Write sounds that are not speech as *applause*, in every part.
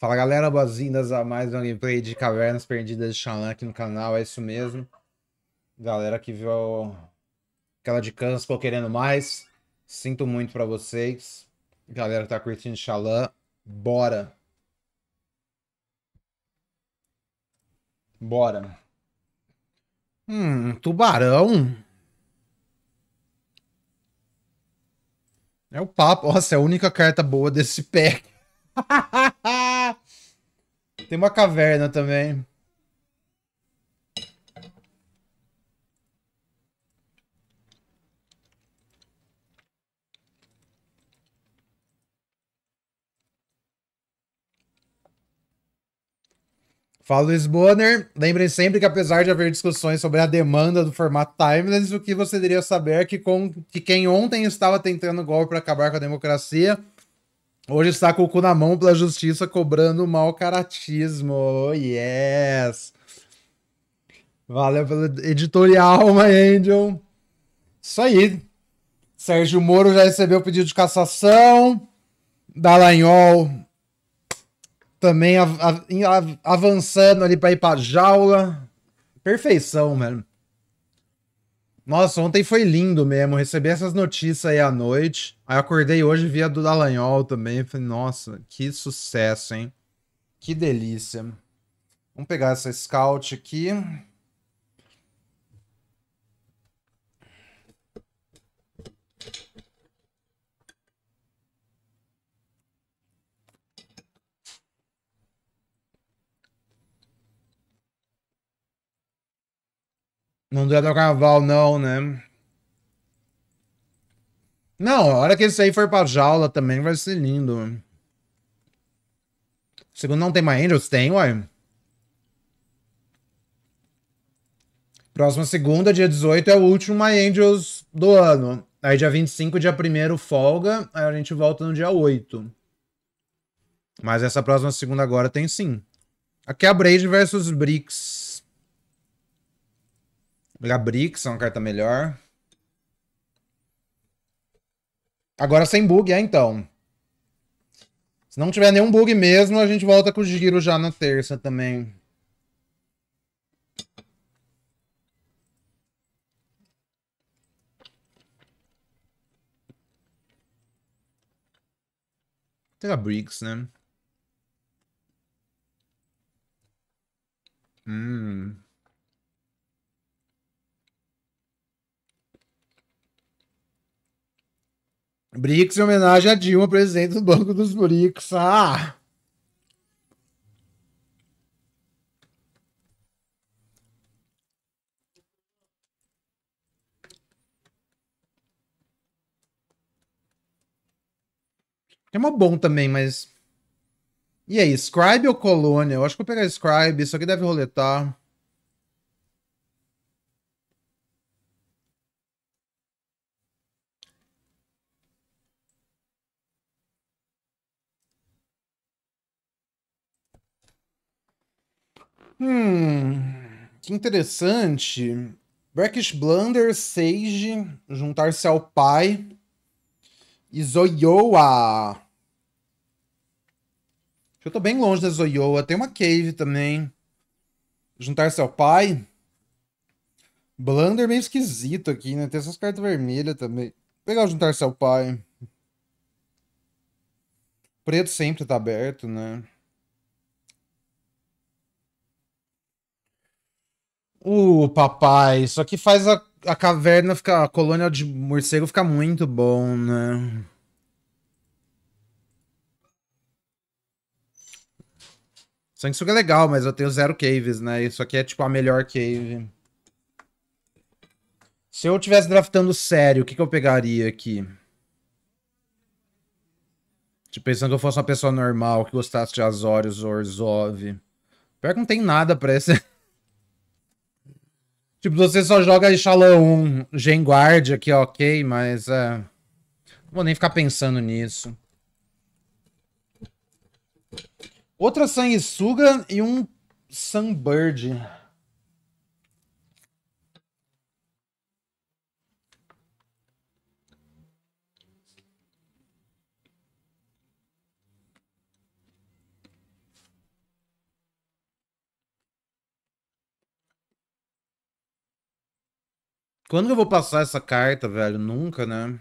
Fala galera, boas-vindas a mais uma gameplay de Cavernas Perdidas de Xalã aqui no canal, é isso mesmo. Galera que viu aquela de Canspo querendo mais, sinto muito pra vocês. Galera que tá curtindo Xalã, bora! Bora! Hum, tubarão? É o papo. Nossa, é a única carta boa desse *laughs* pack. Tem uma caverna também. Fala Luiz Bonner. Lembrem sempre que apesar de haver discussões sobre a demanda do formato Timeless, o que você deveria saber é que, com, que quem ontem estava tentando golpe para acabar com a democracia, hoje está com o cu na mão pela justiça cobrando mau caratismo. Oh, yes! Valeu pelo editorial, *laughs* my angel. Isso aí. Sérgio Moro já recebeu o pedido de cassação. Dallagnol também av av avançando ali para ir para jaula. Perfeição, mano. Nossa, ontem foi lindo mesmo. Recebi essas notícias aí à noite. Aí acordei hoje via do Dallagnol também. Falei, nossa, que sucesso, hein? Que delícia. Vamos pegar essa scout aqui. Não deu do carnaval, não, né? Não, a hora que esse aí for pra jaula também vai ser lindo. Segundo não tem mais Angels? Tem, uai. Próxima segunda, dia 18, é o último My Angels do ano. Aí dia 25, dia 1 folga. Aí a gente volta no dia 8. Mas essa próxima segunda agora tem sim. Aqui é a Braid versus Bricks. Pegar Brix, é uma carta melhor. Agora sem bug, é então. Se não tiver nenhum bug mesmo, a gente volta com o giro já na terça também. Tem a Briggs, né? Hum. BRICS em homenagem a Dilma, presidente do Banco dos BRICS. Ah! É uma bom também, mas. E aí, Scribe ou Colônia? Eu acho que vou pegar Scribe, isso aqui deve roletar. Hum, que interessante. Brackish Blunder, Sage, juntar-se ao pai. E Zoyoa. Eu tô bem longe da Zoyoa. Tem uma Cave também. Juntar-se ao pai. Blunder meio esquisito aqui, né? Tem essas cartas vermelhas também. Pegar o juntar-se ao pai. Preto sempre tá aberto, né? Uh, papai, isso aqui faz a, a caverna ficar. A colônia de morcego ficar muito bom, né? Sanguessuga é legal, mas eu tenho zero caves, né? Isso aqui é tipo a melhor cave. Se eu tivesse draftando sério, o que, que eu pegaria aqui? Tipo, pensando que eu fosse uma pessoa normal, que gostasse de Azorius ou Orzhov. Pior que não tem nada pra esse... *laughs* Tipo, você só joga Shalom 1, Genguard aqui, ok, mas é... Não vou nem ficar pensando nisso. Outra sanguessuga e um Sunbird. Quando eu vou passar essa carta, velho? Nunca, né?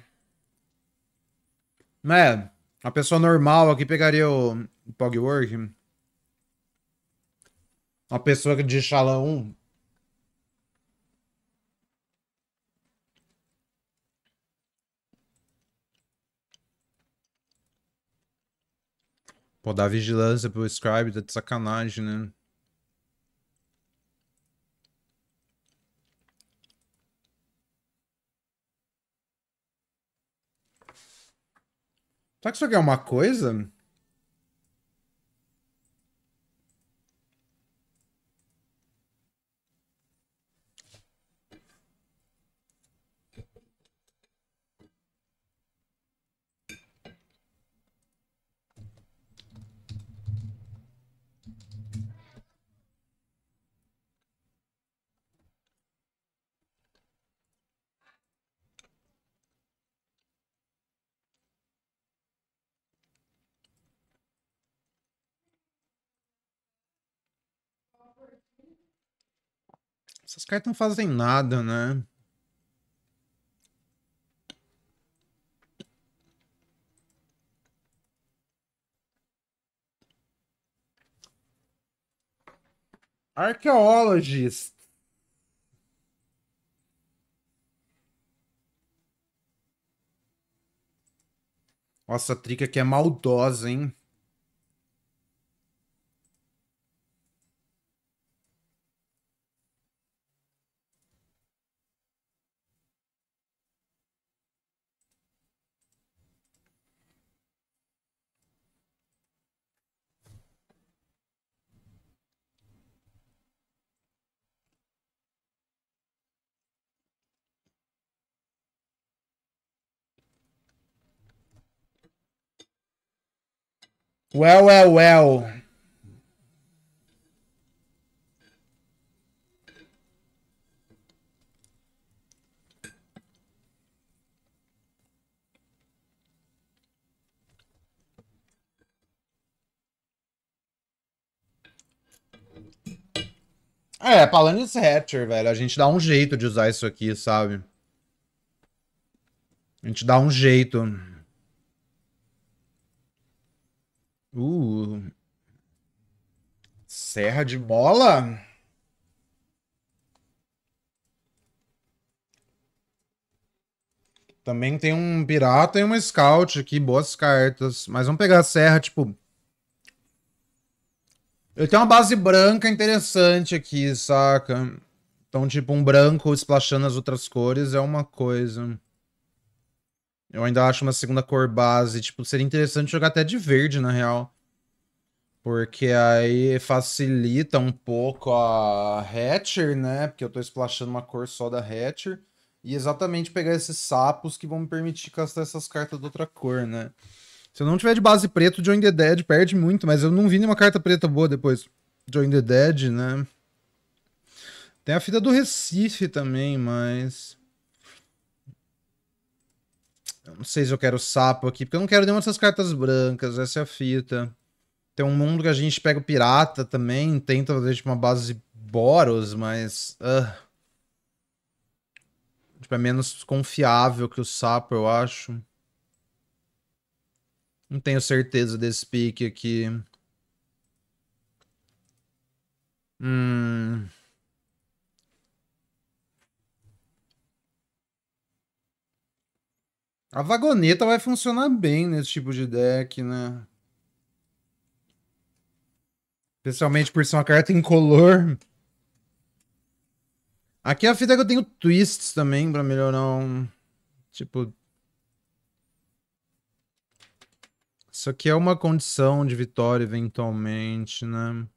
É, a pessoa normal aqui pegaria o Pogwork. Uma pessoa de Xalão Pô, dar vigilância pro Scribe tá de sacanagem, né? Será que isso aqui é uma coisa? Essas cartas não fazem nada, né? Archaeologist. Nossa, a trica aqui é maldosa, hein? Well, well, well. É, Palanis Hatcher, velho. A gente dá um jeito de usar isso aqui, sabe? A gente dá um jeito. Uh. Serra de bola? Também tem um pirata e uma scout aqui, boas cartas. Mas vamos pegar a serra, tipo... Eu tenho uma base branca interessante aqui, saca? Então, tipo, um branco splashando as outras cores é uma coisa. Eu ainda acho uma segunda cor base. Tipo, seria interessante jogar até de verde, na real. Porque aí facilita um pouco a Hatcher, né? Porque eu tô splashando uma cor só da Hatcher. E exatamente pegar esses sapos que vão me permitir castar essas cartas de outra cor, né? Se eu não tiver de base preto, Join the Dead perde muito, mas eu não vi nenhuma carta preta boa depois. Join the Dead, né? Tem a fita do Recife também, mas... Eu não sei se eu quero sapo aqui, porque eu não quero nenhuma dessas cartas brancas, essa é a fita. Tem um mundo que a gente pega o pirata também, tenta fazer tipo, uma base Boros, mas... Uh, tipo, é menos confiável que o sapo, eu acho. Não tenho certeza desse pique aqui. Hum... A vagoneta vai funcionar bem nesse tipo de deck, né? Especialmente por ser uma carta incolor. Aqui é a fita que eu tenho twists também pra melhorar um... Tipo... Isso aqui é uma condição de vitória eventualmente, né?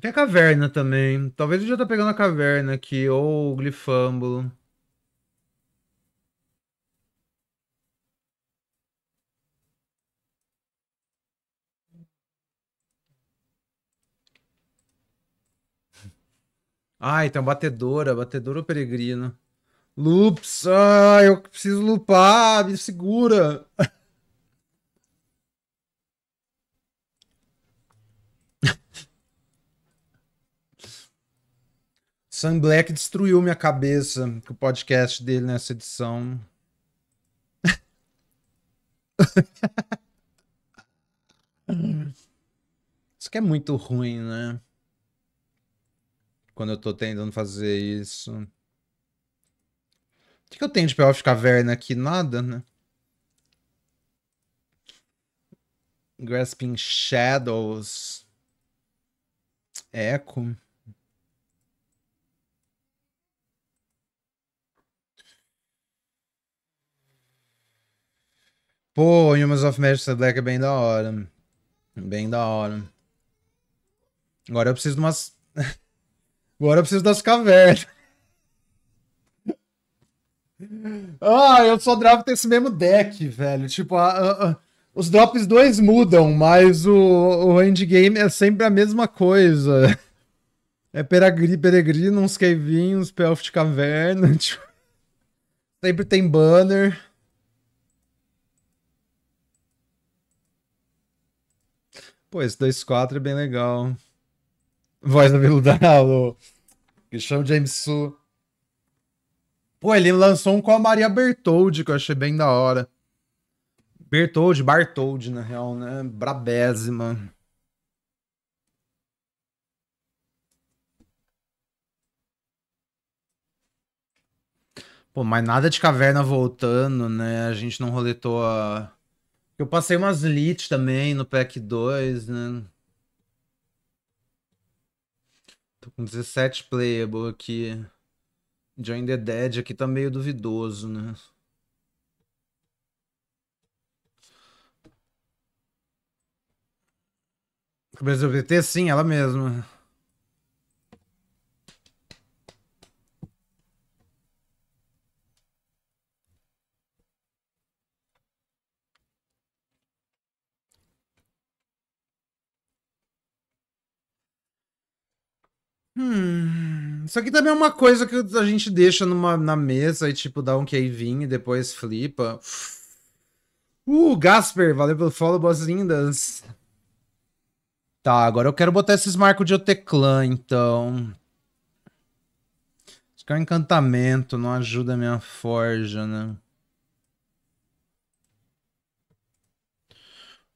Tem a caverna também. Talvez eu já tá pegando a caverna aqui, ou o glifâmbulo. Tem uma batedora, batedora peregrino. Loops, ai, eu preciso lupar, me segura. *laughs* Sam Black destruiu minha cabeça com o podcast dele nessa edição. *laughs* Isso que é muito ruim, né? Quando eu tô tentando fazer isso. O que, que eu tenho de Payoff de Caverna aqui? Nada, né? Grasping Shadows. Echo. Pô, Humans of Magic Black é bem da hora. Bem da hora. Agora eu preciso de umas. *laughs* Agora eu preciso das cavernas. ah, eu só draft esse mesmo deck, velho. Tipo, a, a, a, os drops 2 mudam, mas o, o endgame é sempre a mesma coisa. É peregri, peregrino, uns cavinhos, pelf de caverna. *laughs* Tipo, sempre tem banner. Pô, esse 2-4 é bem legal. Voz da Viludalo. Que chama James Su. Pô, ele lançou um com a Maria Bertoldi, que eu achei bem da hora. Bertoldi, Bartoldi, na real, né? Brabésima. Pô, mas nada de caverna voltando, né? A gente não roletou a eu passei umas lit também no pack 2, né? Tô com 17 playable aqui. Join the Dead aqui tá meio duvidoso, né? Brasil PT, sim, ela mesma. Hum, isso aqui também é uma coisa que a gente deixa numa, na mesa e tipo dá um cavinho e depois flipa. Uh, Gasper, valeu pelo follow, boas-vindas. Tá, agora eu quero botar esses marcos de Oteclã, então. Acho que é um encantamento, não ajuda a minha forja, né?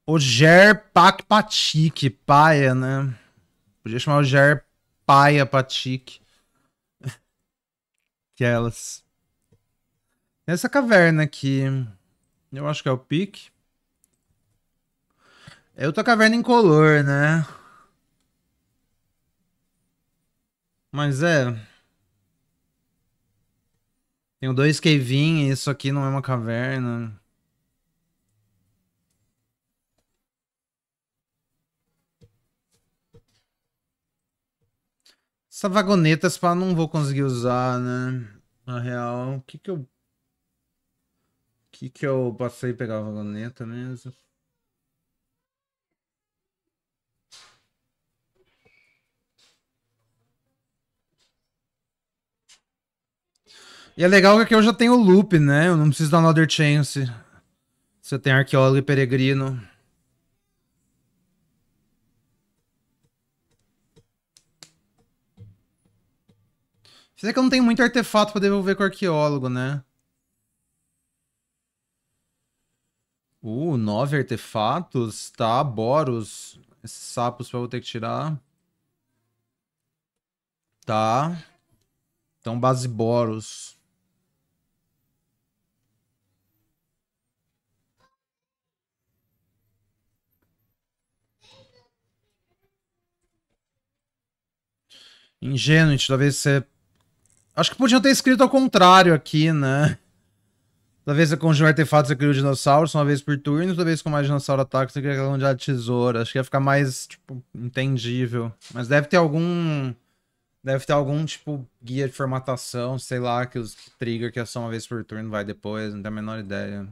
O Ger Pak Patik, paia, né? Podia chamar o Ger paia Patik. *laughs* que é elas. Essa caverna aqui. Eu acho que é o pique. É outra caverna incolor, né? Mas é. Tenho dois Kevin e isso aqui não é uma caverna. Essa vagoneta spa não vou conseguir usar, né? Na real, o que que eu... O que que eu passei pegar a vagoneta mesmo? E é legal que aqui eu já tenho loop, né? Eu não preciso dar another chance. Se eu tenho arqueólogo e peregrino. Será que eu não tenho muito artefato pra devolver com o arqueólogo, né? Uh, nove artefatos. Tá, Boros. Esses sapos eu ter que tirar. Tá. Então, base Boros. Ingenuity, talvez você Acho que podiam ter escrito ao contrário aqui, né? Talvez você conjure artefatos e cria o dinossauro uma vez por turno, talvez com mais dinossauro ataque você cria aquela unidade de tesoura. Acho que ia ficar mais, tipo, entendível. Mas deve ter algum. Deve ter algum, tipo, guia de formatação, sei lá, que os trigger que é só uma vez por turno vai depois, não tenho a menor ideia.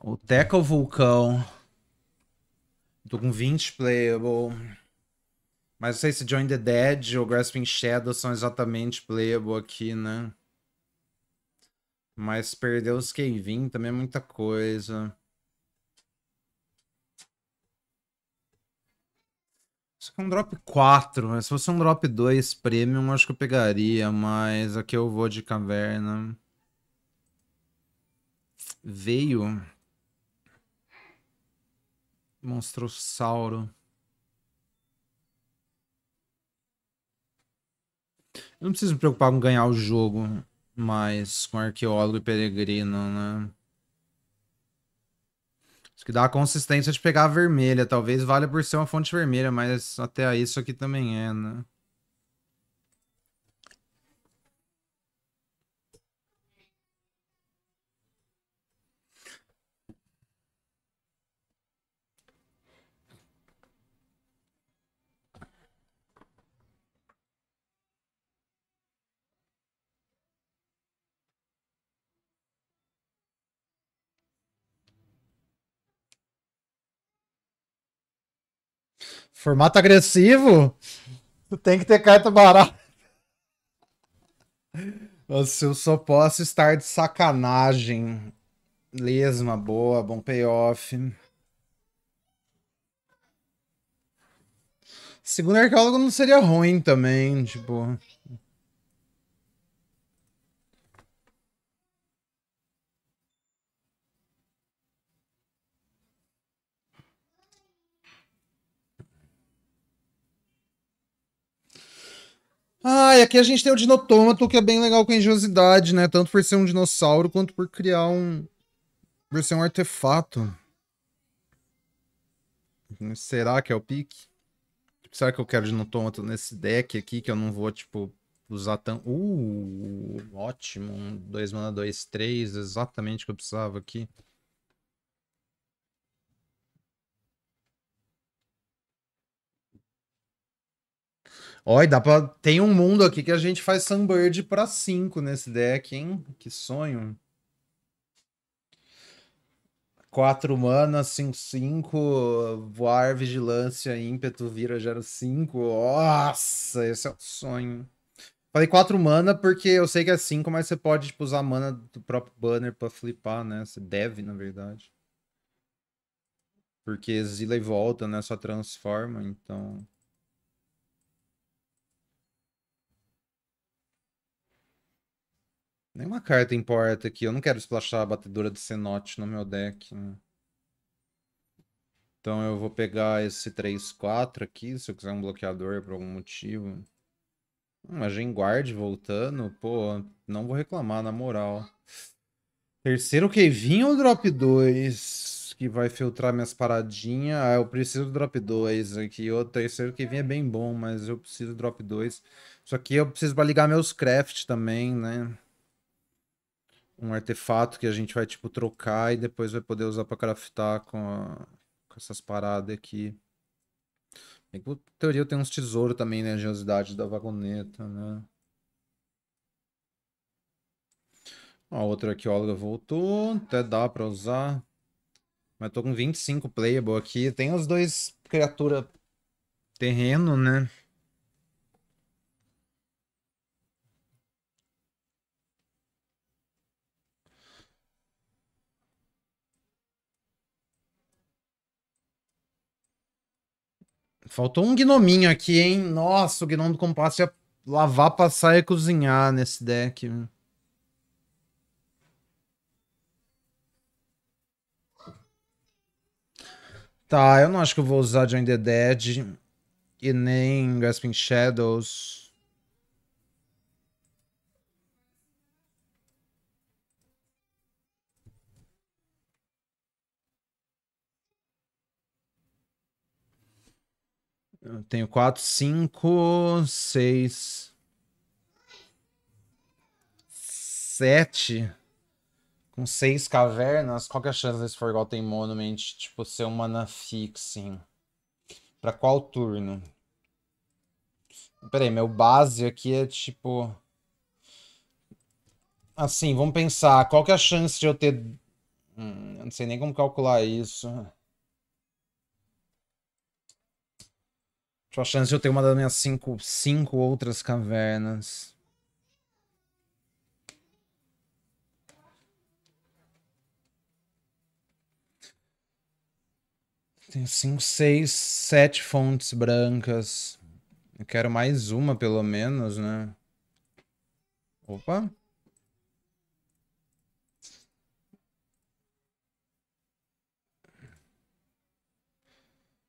O Teca Vulcão. Tô com 20 playable. Mas não sei se Join the Dead ou Grasping Shadow são exatamente playable aqui, né? Mas perder os Kevin também é muita coisa. Isso aqui é um drop 4, mas né? se fosse um drop 2 premium, acho que eu pegaria, mas aqui eu vou de caverna. Veio. Monstrossauro. Eu não preciso me preocupar com ganhar o jogo, mas com arqueólogo e peregrino, né? Isso que dá a consistência de pegar a vermelha. Talvez valha por ser uma fonte vermelha, mas até aí isso aqui também é, né? Formato agressivo? Tu tem que ter carta barata. Nossa, eu só posso estar de sacanagem. Lesma, boa, bom payoff. Segundo arqueólogo não seria ruim também, tipo. Ah, e aqui a gente tem o Dinotômato, que é bem legal com engenhosidade, né? Tanto por ser um dinossauro, quanto por criar um... Por ser um artefato. Será que é o pique? Será que eu quero Dinotômato nesse deck aqui, que eu não vou, tipo, usar tão... Uh, ótimo. 2 mana, 2, 3, exatamente o que eu precisava aqui. Olha, dá pra... Tem um mundo aqui que a gente faz Sunbird pra 5 nesse deck, hein? Que sonho. 4 mana, 5, 5, voar, vigilância, ímpeto, vira 05. Nossa, esse é o sonho. Falei 4 mana porque eu sei que é 5, mas você pode tipo, usar mana do próprio banner pra flipar, né? Você deve, na verdade. Porque exila e volta, né? Só transforma, então... Nenhuma carta importa aqui. Eu não quero splashar a batedora de Cenote no meu deck. Né? Então eu vou pegar esse 3-4 aqui, se eu quiser um bloqueador por algum motivo. Uma Genguard voltando, pô, não vou reclamar, na moral. Terceiro Kevin ou Drop 2? Que vai filtrar minhas paradinhas. Ah, eu preciso do Drop 2 aqui. O terceiro Kevin é bem bom, mas eu preciso do Drop 2. Isso aqui eu preciso pra ligar meus craft também, né? Um artefato que a gente vai, tipo, trocar e depois vai poder usar pra craftar com, a, com essas paradas aqui. Em teoria eu tenho uns tesouros também, né? Engenhosidade da vagoneta, né? A outra arqueóloga voltou, até dá pra usar. Mas tô com 25 playable aqui. Tem os dois criatura terreno, né? Faltou um gnominho aqui, hein? Nossa, o gnomo do compasso ia lavar, passar e cozinhar nesse deck. Tá, eu não acho que eu vou usar Join the Dead e nem Grasping Shadows. Eu tenho quatro, cinco, seis, sete. Com seis cavernas, qual que é a chance desse Forgotten Monument, tipo, ser um mana fixing? Pra qual turno? Pera aí, meu base aqui é tipo... Assim, vamos pensar, qual que é a chance de eu ter... Hum, eu não sei nem como calcular isso. Tipo, a chance de eu ter uma das minhas cinco, cinco outras cavernas. Tenho 5, 6, 7 fontes brancas. Eu quero mais uma, pelo menos, né? Opa.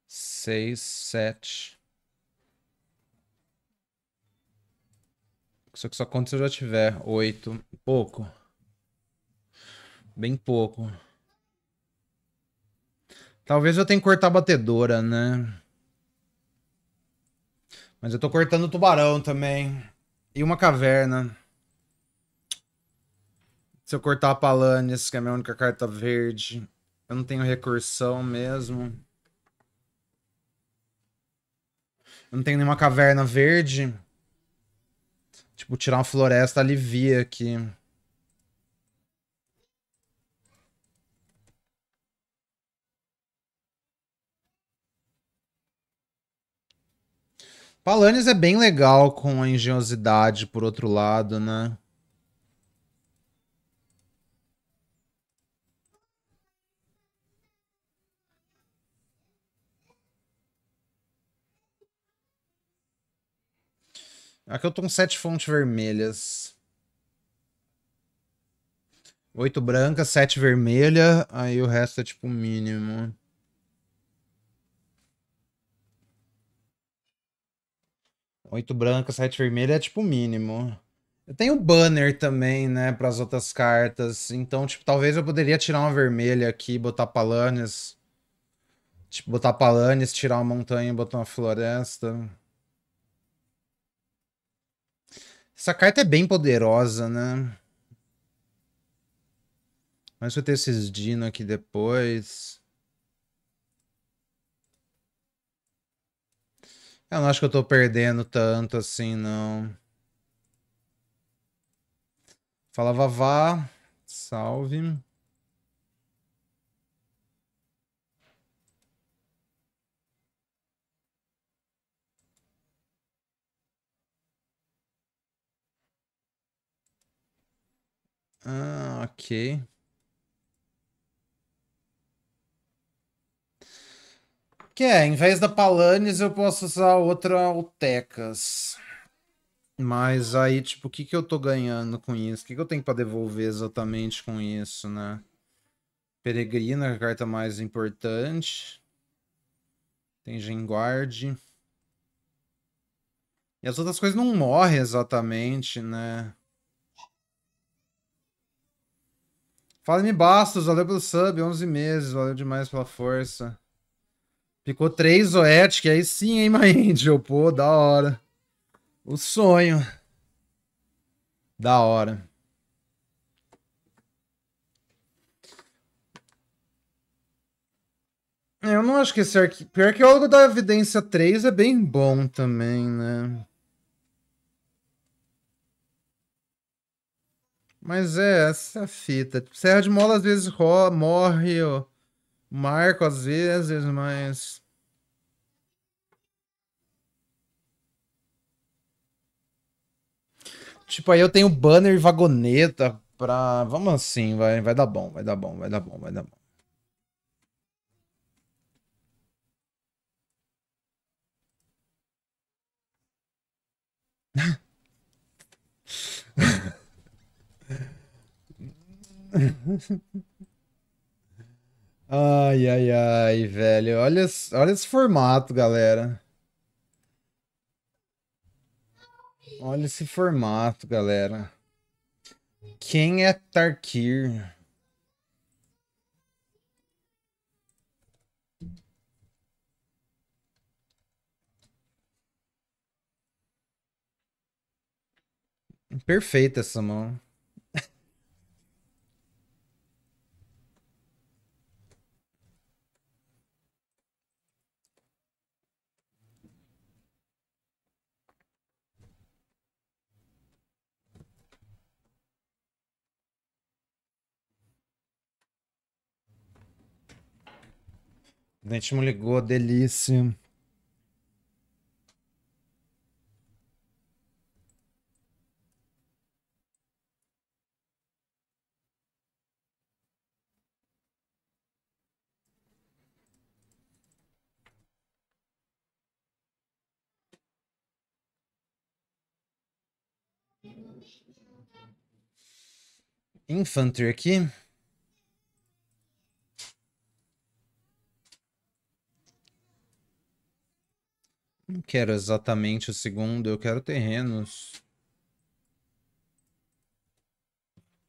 Seis, sete. Só que só conta se eu já tiver. Oito. Pouco. Bem pouco. Talvez eu tenha que cortar a batedora, né? Mas eu tô cortando tubarão também. E uma caverna. Se eu cortar a Palanes, que é a minha única carta verde, eu não tenho recursão mesmo. Eu não tenho nenhuma caverna verde. Tipo, tirar uma floresta alivia aqui. Palanes é bem legal com a engenhosidade, por outro lado, né? Aqui eu tô com sete fontes vermelhas. Oito brancas, sete vermelha, aí o resto é tipo mínimo. Oito brancas, sete vermelha é tipo mínimo. Eu tenho banner também, né, para as outras cartas. Então, tipo, talvez eu poderia tirar uma vermelha aqui, botar Palanes. Tipo, botar Palanes, tirar uma montanha e botar uma floresta. Essa carta é bem poderosa, né? Mas eu ter esses Dino aqui depois. Eu não acho que eu tô perdendo tanto assim, não. Fala, Vavá. Salve. Ah, ok. Que é, em vez da Palanes eu posso usar outra Altecas. Mas aí, tipo, o que, que eu tô ganhando com isso? O que, que eu tenho pra devolver exatamente com isso, né? Peregrina, a carta mais importante. Tem Genguard. E as outras coisas não morrem exatamente, né? Fala-me Bastos, valeu pelo sub, 11 meses, valeu demais pela força. Ficou 3 Zoetic, aí sim, hein, Angel? Pô, da hora. O sonho. Da hora. Eu não acho que esse arquivo. Pior que o Arqueólogo da Evidência 3 é bem bom também, né? Mas é, essa fita. Serra de Mola às vezes morre, ó. Marco às vezes, mas. Tipo, aí eu tenho banner e vagoneta pra. Vamos assim, vai, vai dar bom, vai dar bom, vai dar bom, vai dar bom. *laughs* *laughs* Ai, ai, ai, velho. Olha, olha esse formato, galera. Olha esse formato, galera. Quem é Tarkir? Perfeita essa mão. O ligou, delícia. Infantry aqui. Não quero exatamente o segundo, eu quero terrenos.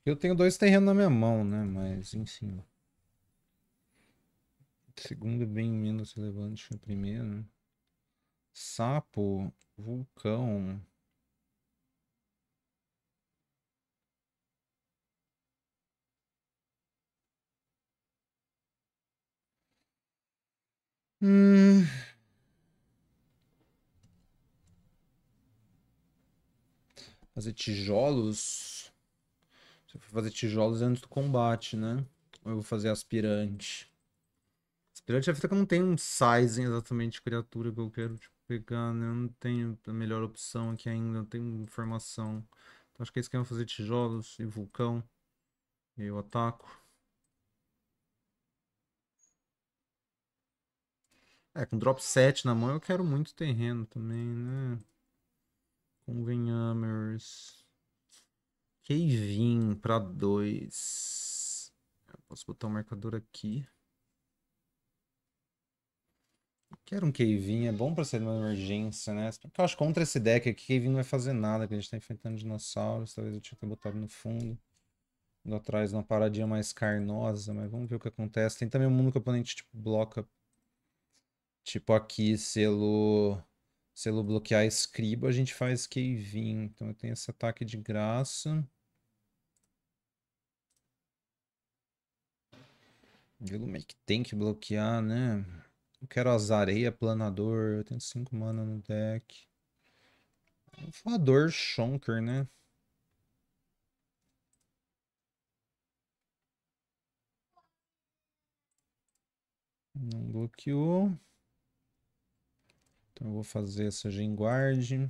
Eu tenho dois terrenos na minha mão, né? Mas, enfim. O segundo é bem menos relevante que o primeiro. Sapo, vulcão. Hum... Fazer tijolos. Se eu for fazer tijolos antes do combate, né? Ou eu vou fazer aspirante. Aspirante é que eu não tenho um sizing exatamente de criatura que eu quero tipo, pegar, né? Eu não tenho a melhor opção aqui ainda, não tenho informação. Então acho que é isso que eu vou fazer tijolos e vulcão. E eu ataco. É, com drop 7 na mão eu quero muito terreno também, né? Convenhamos. Kevin para 2. Posso botar um marcador aqui. Quero um Kevin, é bom pra ser uma emergência, né? Porque eu acho que contra esse deck aqui, Kevin não vai fazer nada, que a gente tá enfrentando dinossauros. Talvez eu tinha que botado no fundo. Indo atrás de uma paradinha mais carnosa, mas vamos ver o que acontece. Tem também um mundo que o oponente tipo, bloca. Tipo aqui, selo selo bloquear escriba, a gente faz Kevin. Então eu tenho esse ataque de graça. Velume que tem que bloquear, né? Eu quero azareia, planador. Eu tenho 5 mana no deck. Voador Shonker, né? Não bloqueou. Então eu vou fazer essa genguarde.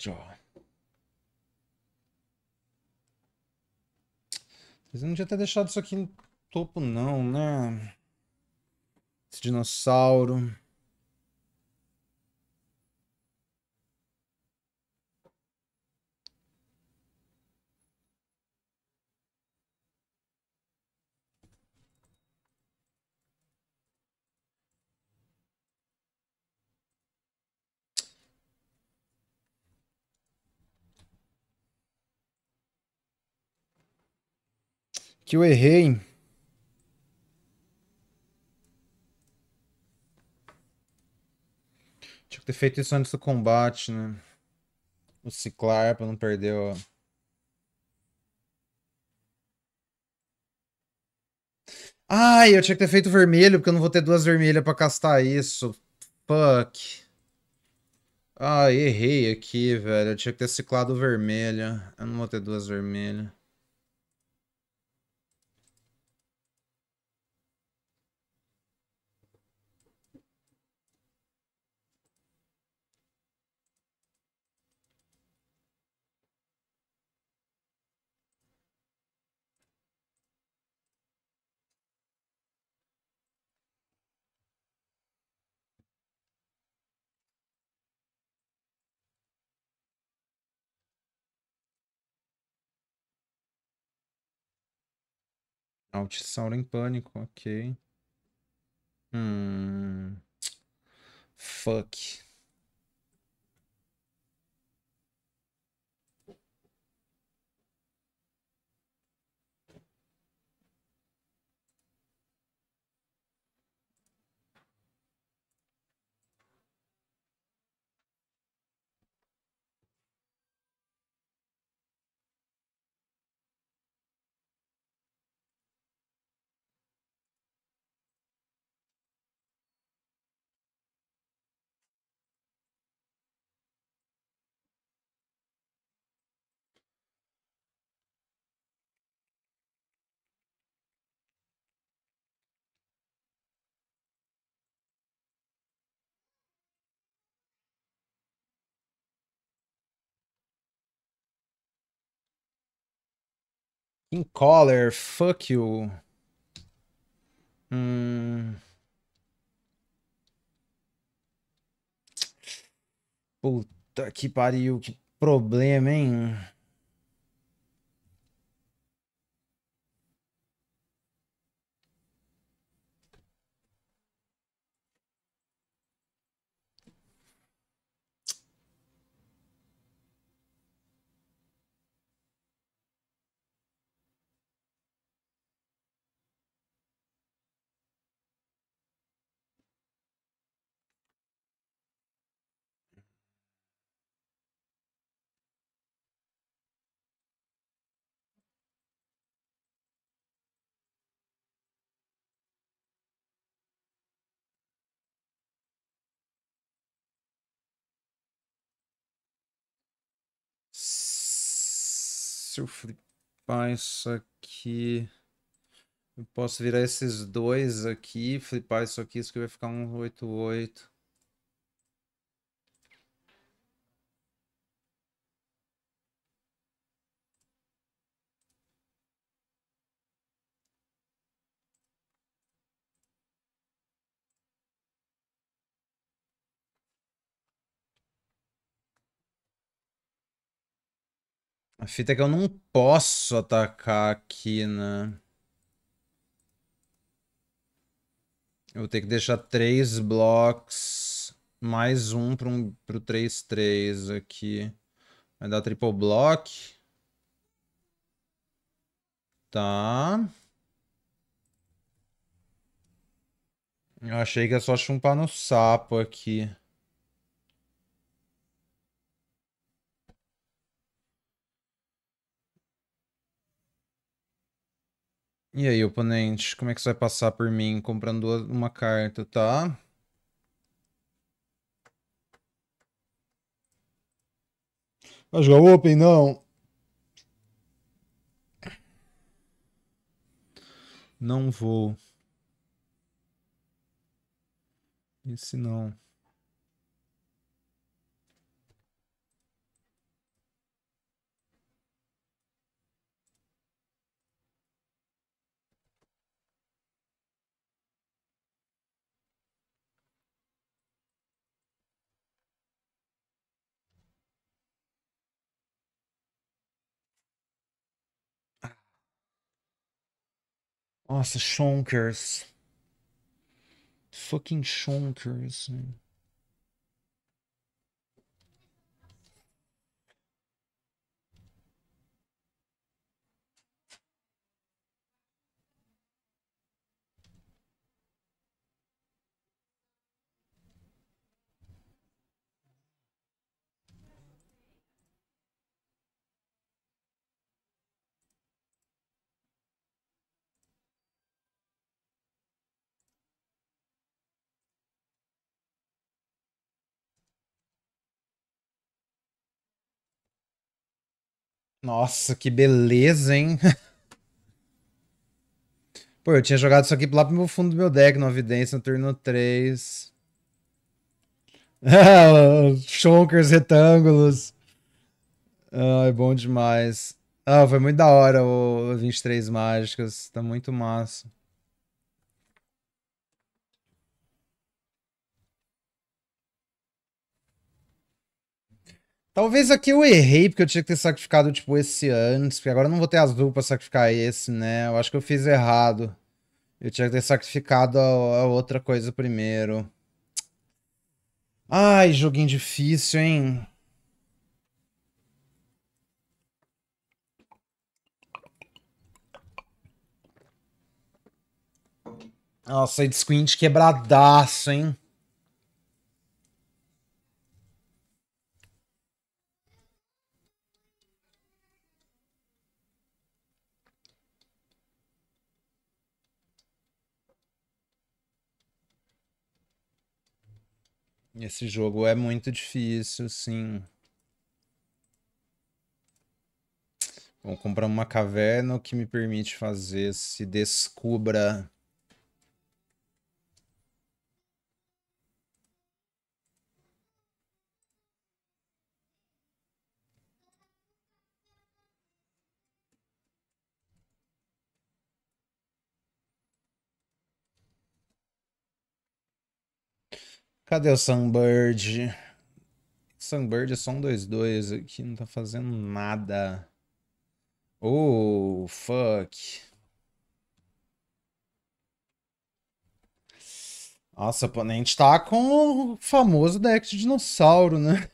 Straw. Vocês não tinham ter deixado isso aqui no topo, não, né? Esse dinossauro. Que eu errei. Tinha que ter feito isso antes do combate, né? O ciclar pra não perder o... Ai, eu tinha que ter feito vermelho, porque eu não vou ter duas vermelhas pra castar isso. Fuck. Ah, errei aqui, velho. Eu tinha que ter ciclado vermelha. Eu não vou ter duas vermelhas. Altsauro em pânico, ok. Hum. Fuck. King Collar, fuck you. Hum... Puta que pariu, que problema, hein? Se eu flipar isso aqui... Eu posso virar esses dois aqui, flipar isso aqui, isso aqui vai ficar um 8-8. A fita é que eu não posso atacar aqui, né? Eu vou ter que deixar três blocos, mais um para um, pro 3-3 aqui. Vai dar triple block. Tá. Eu achei que é só chumpar no sapo aqui. E aí, oponente, como é que você vai passar por mim comprando uma carta, tá? Vai jogar Open? Não. Não vou. Esse não. Nossa, Shonkers. Fucking Shonkers. Nossa, que beleza, hein? *laughs* Pô, eu tinha jogado isso aqui lá pro fundo do meu deck, no Evidência, no turno 3. *laughs* Shonkers, retângulos. Ai, bom demais. Ah, foi muito da hora o 23 Mágicas. Tá muito massa. Talvez aqui eu errei, porque eu tinha que ter sacrificado, tipo, esse antes, porque agora eu não vou ter azul pra sacrificar esse, né? Eu acho que eu fiz errado. Eu tinha que ter sacrificado a, a outra coisa primeiro. Ai, joguinho difícil, hein? Nossa, Ed Squint quebradaço, hein? Esse jogo é muito difícil, sim. Vou comprar uma caverna que me permite fazer se descubra. Cadê o Sunbird? Sunbird é só um 2-2 aqui, não tá fazendo nada. Oh, fuck. Nossa, o oponente tá com o famoso deck de dinossauro, né?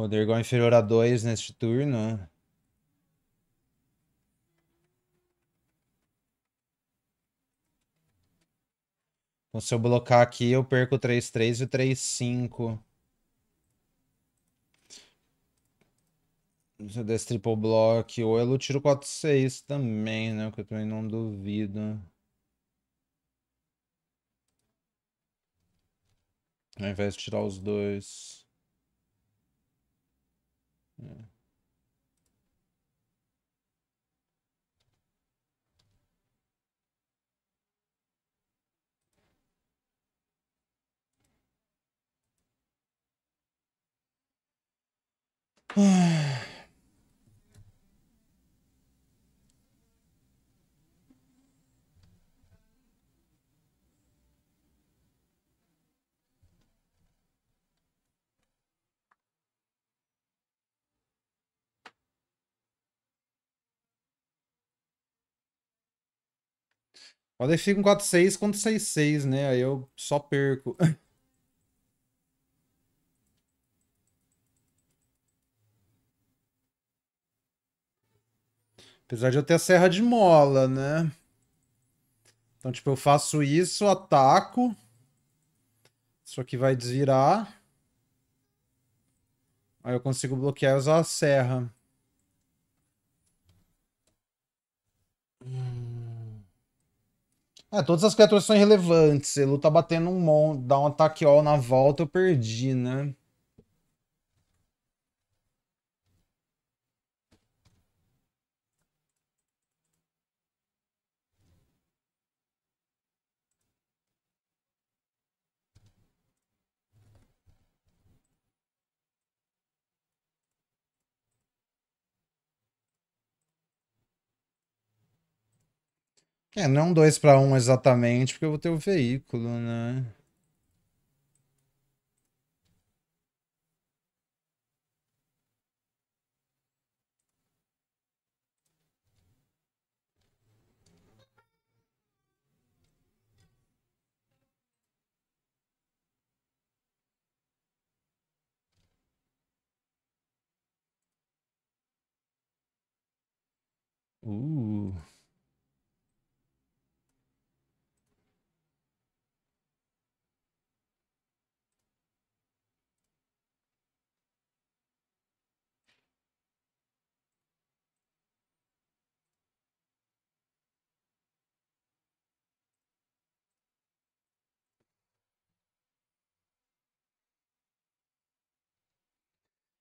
Poder igual inferior a 2 neste turno. Então, se eu blocar aqui, eu perco o 3-3 e o 3-5. Se eu desse triple block, ou eu tiro 4-6 também, né? Que eu também não duvido. Ao invés de tirar os dois. Yeah. Hmm. *sighs* *sighs* Pode ficar um 4-6 contra 6-6, né? Aí eu só perco. *laughs* Apesar de eu ter a serra de mola, né? Então, tipo, eu faço isso, ataco. Isso aqui vai desvirar. Aí eu consigo bloquear e usar a serra. Hum. É, todas as criaturas são irrelevantes. Ele tá batendo um monte, dá um ataque all na volta, eu perdi, né? É, não dois para um exatamente, porque eu vou ter o veículo, né? Uh.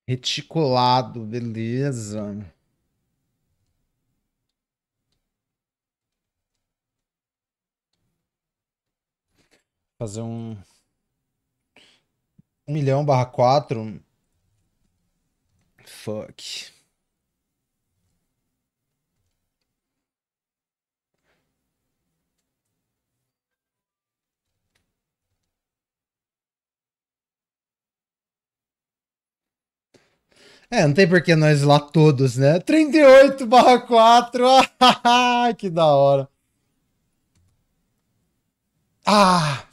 Reticulado, beleza. Fazer um... Um milhão barra quatro. Fuck. É, não tem por que nós lá todos, né? 38 barra 4. *laughs* que da hora. Ah!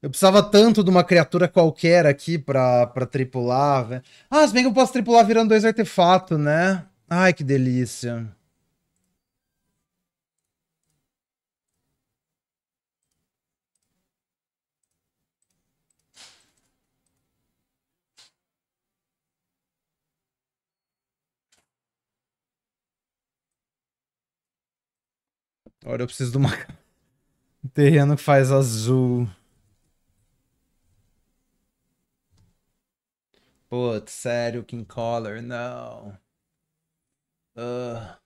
Eu precisava tanto de uma criatura qualquer aqui pra, pra tripular, velho. Ah, se bem que eu posso tripular virando dois artefatos, né? Ai, que delícia. Agora eu preciso de uma... *laughs* um terreno que faz azul. Putz, sério, King Color, não. Uh.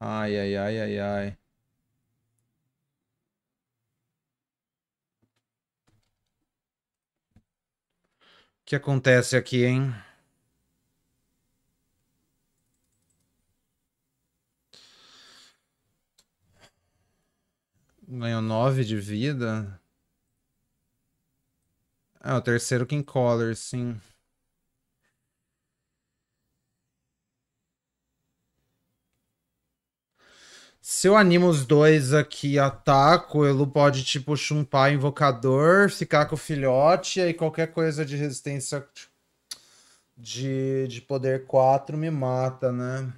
Ai, ai, ai, ai, ai. O que acontece aqui, hein? Ganhou 9 de vida. É, o terceiro King Collar, sim. Se eu animo os dois aqui ataco, o Elu pode, tipo, chumpar invocador, ficar com o filhote, e aí qualquer coisa de resistência de, de poder 4 me mata, né?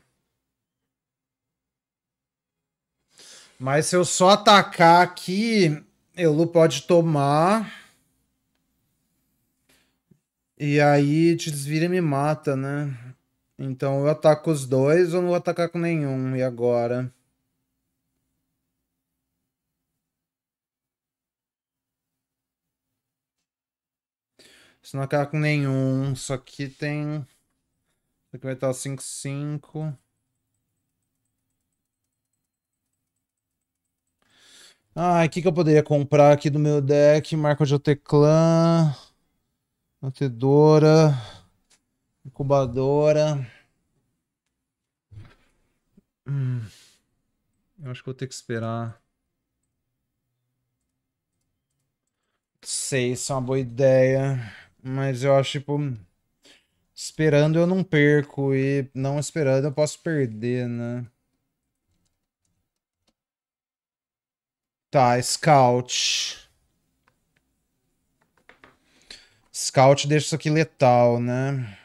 Mas se eu só atacar aqui, Elu pode tomar. E aí desvira e me mata, né? Então eu ataco os dois ou não vou atacar com nenhum. E agora? Se não acabar com nenhum. Isso aqui tem. Aqui vai estar 5, Ah, o que, que eu poderia comprar aqui do meu deck? Marco de Oteclã. Mantedora. Incubadora. Hum. Eu acho que vou ter que esperar. Sei, isso é uma boa ideia. Mas eu acho, tipo. Esperando eu não perco. E não esperando eu posso perder, né? Tá, Scout. Scout deixa isso aqui letal, né?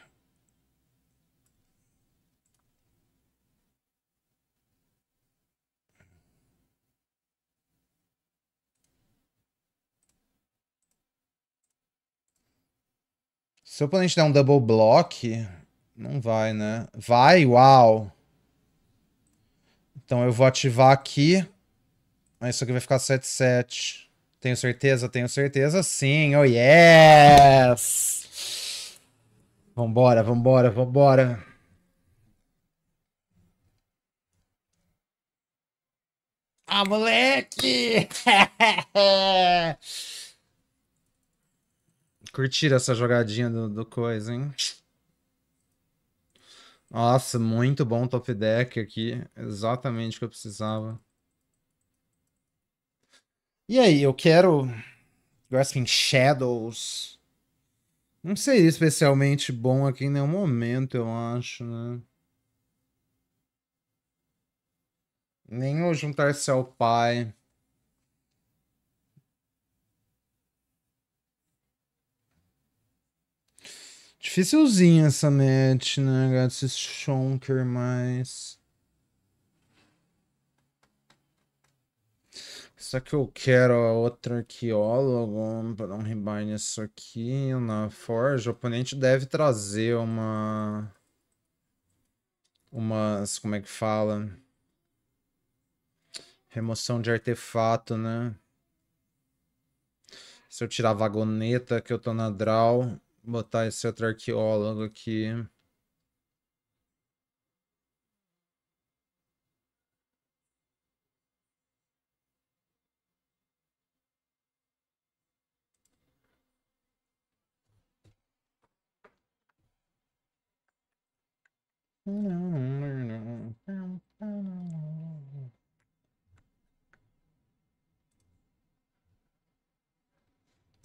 Se o oponente der um double block, não vai, né? Vai? Uau! Então eu vou ativar aqui. Isso aqui vai ficar 7-7. Tenho certeza? Tenho certeza sim. Oh, yes! Vambora, vambora, vambora. Ah, moleque! *laughs* Curtir essa jogadinha do, do coisa, hein? Nossa, muito bom top deck aqui. Exatamente o que eu precisava. E aí, eu quero Grasping Shadows. Não seria especialmente bom aqui em nenhum momento, eu acho, né? Nem o juntar-se ao pai. Dificilzinha essa match, né? Gats Shonker mais. Só que eu quero a outra arqueólogo para dar um rebind nisso aqui na Forge. O oponente deve trazer uma. Umas. Como é que fala? Remoção de artefato, né? Se eu tirar a vagoneta que eu tô na draw, botar esse outro arqueólogo aqui.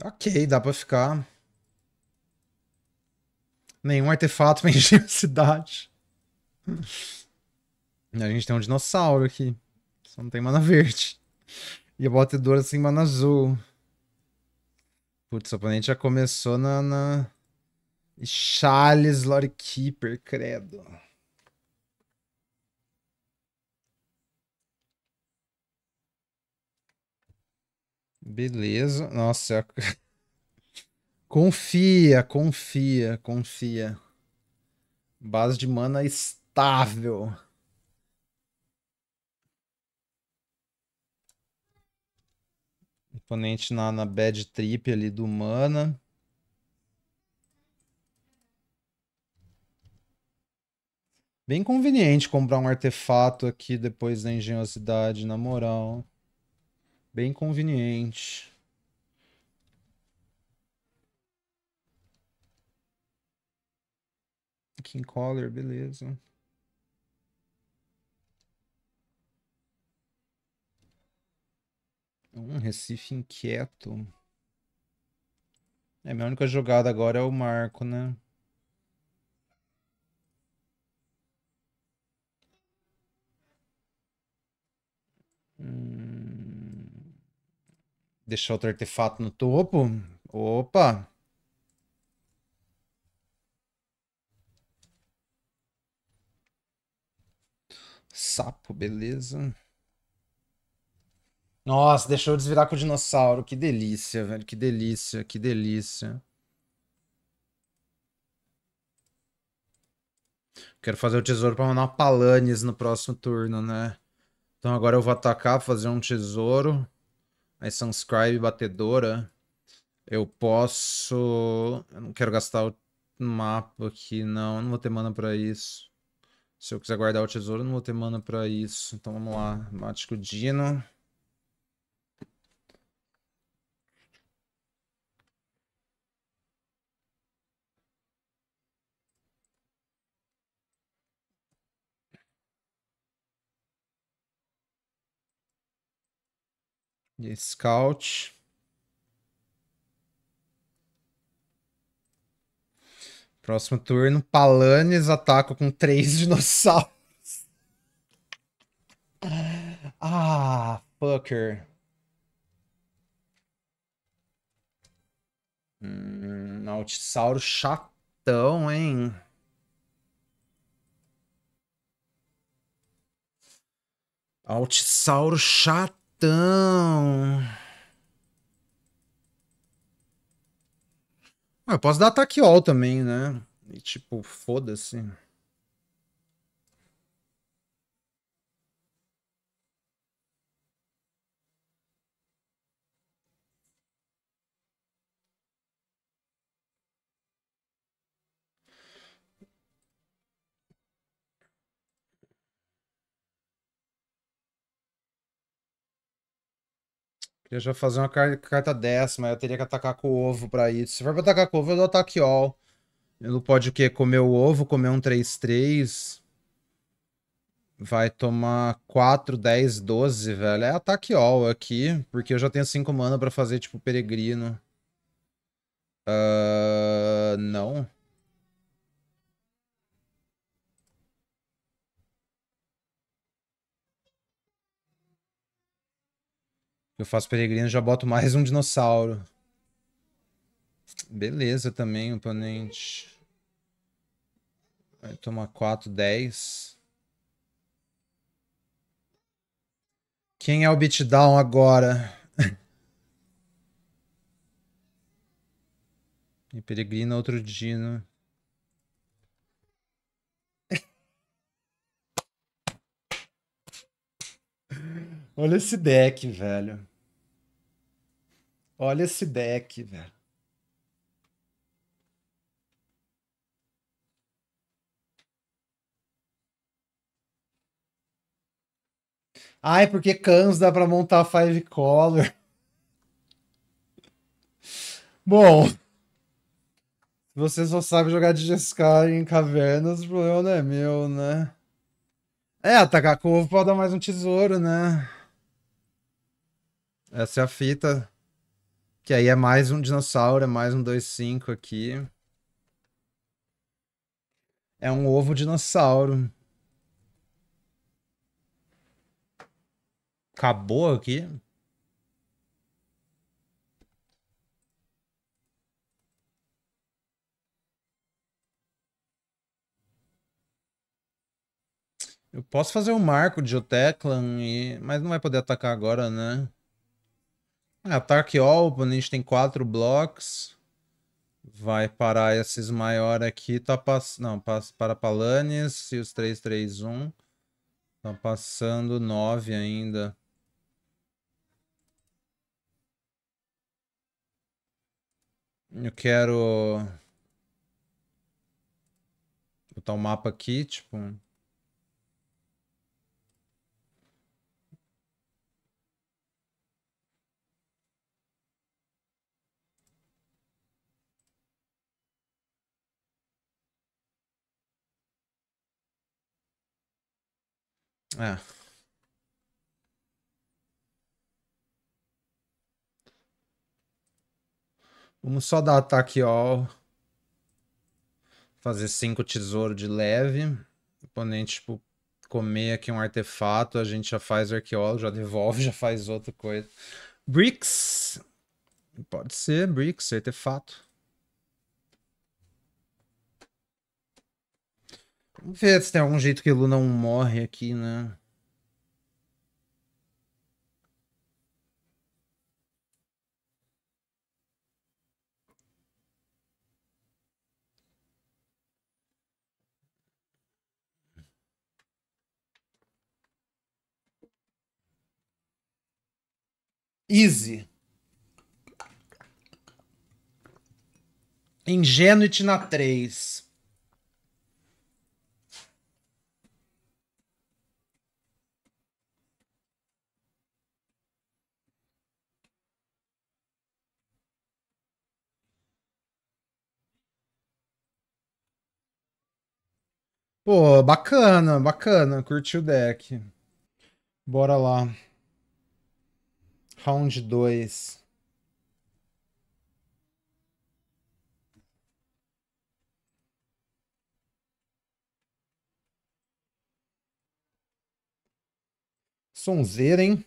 Ok, dá pra ficar. Nenhum artefato pra encher a cidade. A gente tem um dinossauro aqui. Só não tem mana verde. E a batedora sem mana azul. Putz, o oponente já começou na. na... Charles Lord Keeper, credo. Beleza. Nossa, *laughs* confia, confia, confia. Base de mana estável. Oponente na, na bad trip ali do mana. Bem conveniente comprar um artefato aqui depois da engenhosidade, na moral. Bem conveniente. King Collar, beleza. Um Recife inquieto. É, minha única jogada agora é o Marco, né? Hum... Deixar outro artefato no topo. Opa! Sapo, beleza. Nossa, deixou eu desvirar com o dinossauro. Que delícia, velho. Que delícia, que delícia. Quero fazer o tesouro pra mandar uma Palanes no próximo turno, né? Então agora eu vou atacar, fazer um tesouro. Aí Sunscribe, batedora. Eu posso... Eu não quero gastar o mapa aqui, não. Não vou ter mana pra isso. Se eu quiser guardar o tesouro, não vou ter mana pra isso. Então vamos lá. Mático Dino. E Scout. Próximo turno, Palanes ataca com três *laughs* dinossauros. Ah, fucker. Hum, Altissauro chatão, hein? Altissauro chatão. Então. Ah, eu posso dar ataque all também, né? E tipo, foda-se. Queria já fazer uma carta décima, eu teria que atacar com o ovo pra isso. Se for pra atacar com o ovo, eu dou ataque all. Ele pode o quê? Comer o ovo, comer um 3-3. Vai tomar 4, 10, 12, velho. É ataque all aqui, porque eu já tenho 5 mana pra fazer, tipo, peregrino. Uh, não. Eu faço peregrino já boto mais um dinossauro. Beleza também, oponente. Vai tomar 4, 10. Quem é o beatdown agora? *laughs* e peregrina outro dino. Olha esse deck, velho. Olha esse deck, velho. Ai, porque Cans dá pra montar Five Color. *laughs* Bom, se você só sabe jogar de Jeskai em cavernas, o problema não é meu, né? É, atacar com ovo pode dar mais um tesouro, né? Essa é a fita. Que aí é mais um dinossauro, é mais um 2-5 aqui. É um ovo dinossauro. Acabou aqui? Eu posso fazer um marco de Geoteclan, e... mas não vai poder atacar agora, né? Ataque all, o oponente tem quatro blocos. Vai parar esses maiores aqui. Tá pass... Não, passa para Palanes e os 3, 3, 1. Tá passando 9 ainda. Eu quero botar o um mapa aqui, tipo. É. Vamos só dar ataque all. Fazer cinco tesouros de leve. O oponente, tipo, comer aqui um artefato, a gente já faz arqueólogo, já devolve, *laughs* já faz outra coisa. Bricks. Pode ser, Bricks, artefato. Vamos ver se tem algum jeito que Lu não morre aqui, né? Easy. Ingenuity na 3. Pô, bacana, bacana. Curti o deck. Bora lá. Round 2. Sonzeira, hein?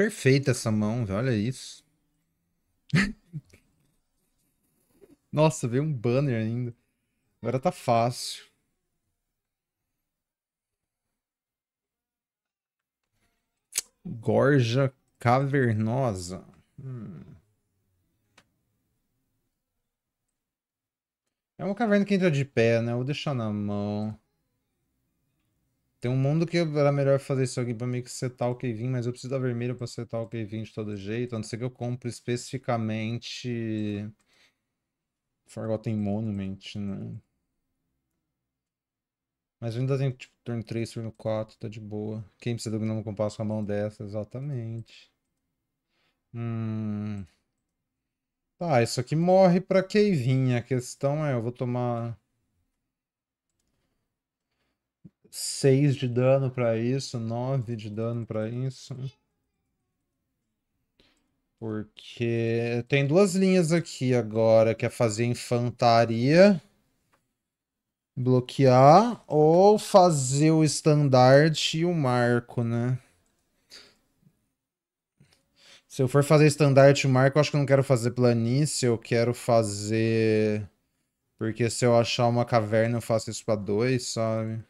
Perfeita essa mão. Olha isso. *laughs* Nossa, veio um banner ainda. Agora tá fácil. Gorja cavernosa. Hum. É uma caverna que entra de pé, né? vou deixar na mão. Tem um mundo que era melhor fazer isso aqui pra meio que setar o Kevin, mas eu preciso da vermelha pra setar o Kevin de todo jeito. A não ser que eu compre especificamente Forgotten Monument, né? Mas ainda tenho tipo turno 3, turno 4, tá de boa. Quem precisa do Gnome Compasso com a mão dessa? Exatamente. Hum... Tá, isso aqui morre pra Kevin. A questão é, eu vou tomar... 6 de dano pra isso, 9 de dano pra isso. Porque tem duas linhas aqui agora, que é fazer infantaria, bloquear, ou fazer o estandarte e o marco, né? Se eu for fazer estandarte e marco, eu acho que eu não quero fazer planície, eu quero fazer... Porque se eu achar uma caverna, eu faço isso pra dois, sabe?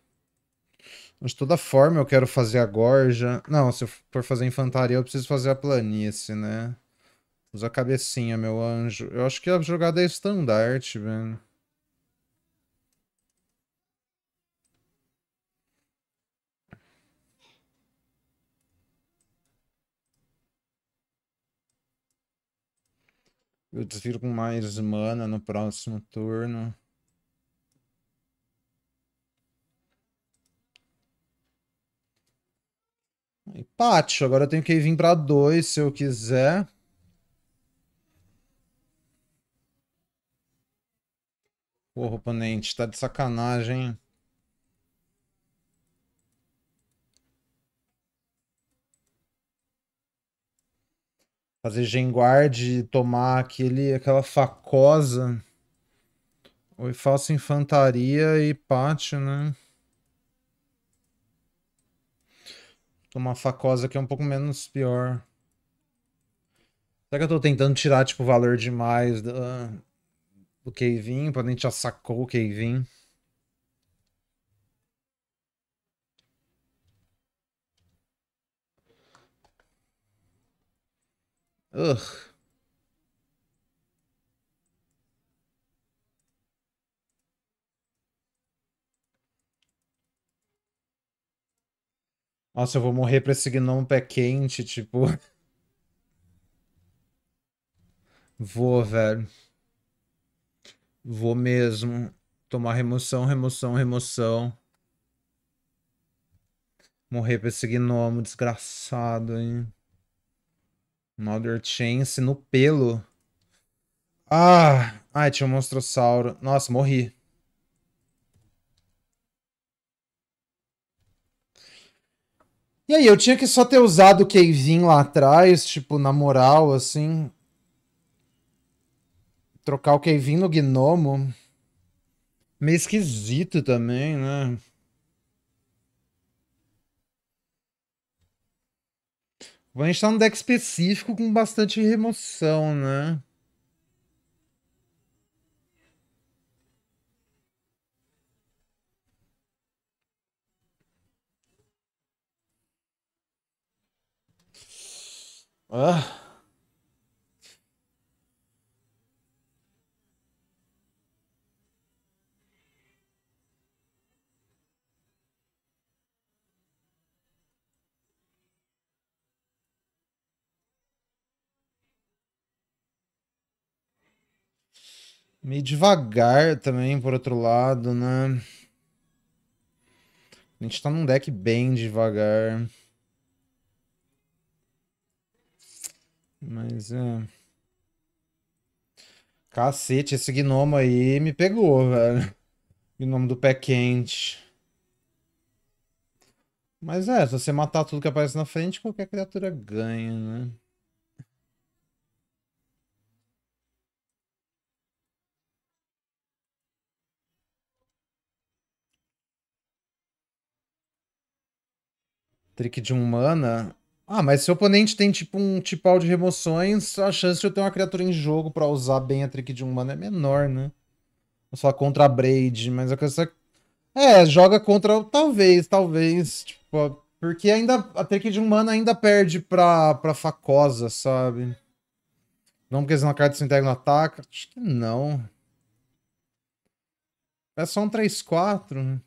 Mas de toda forma eu quero fazer a gorja. Não, se eu for fazer infantaria, eu preciso fazer a planície, né? Usa a cabecinha, meu anjo. Eu acho que a jogada é estandarte, velho. Eu desviro com mais mana no próximo turno. Empate. Agora eu tenho que vir para dois se eu quiser. Porra, oponente, tá de sacanagem. Fazer Genguard, tomar aquele, aquela facosa. Ou faço infantaria e pátio, né? Tomar facosa que é um pouco menos pior. Será que eu tô tentando tirar, tipo, valor demais do, do Kevin? Oponente já sacou o Kevin. Ugh. Nossa, eu vou morrer pra esse gnomo pé quente, tipo. Vou, velho. Vou mesmo. Tomar remoção, remoção, remoção. Morrer pra esse gnomo desgraçado, hein? Another Chance no pelo. Ah! Ai, tinha um monstrossauro. Nossa, morri. E aí, eu tinha que só ter usado o Kevin lá atrás, tipo, na moral, assim. Trocar o Kevin no Gnomo. Meio esquisito também, né? A gente tá num deck específico com bastante remoção, né? Ah. Meio devagar também, por outro lado, né? A gente tá num deck bem devagar. Mas é. Cacete, esse gnomo aí me pegou, velho. Gnomo do pé quente. Mas é, se você matar tudo que aparece na frente, qualquer criatura ganha, né? Trick de um mana. Ah, mas se o oponente tem tipo um tipal de remoções, a chance de eu ter uma criatura em jogo pra usar bem a trick de um é menor, né? Só contra a Braid, mas a questão é... joga contra. Talvez, talvez. Tipo, porque ainda a trick de um ainda perde pra, pra facosa, sabe? Não porque uma carta se integra no ataque? Acho que não. É só um 3-4, né?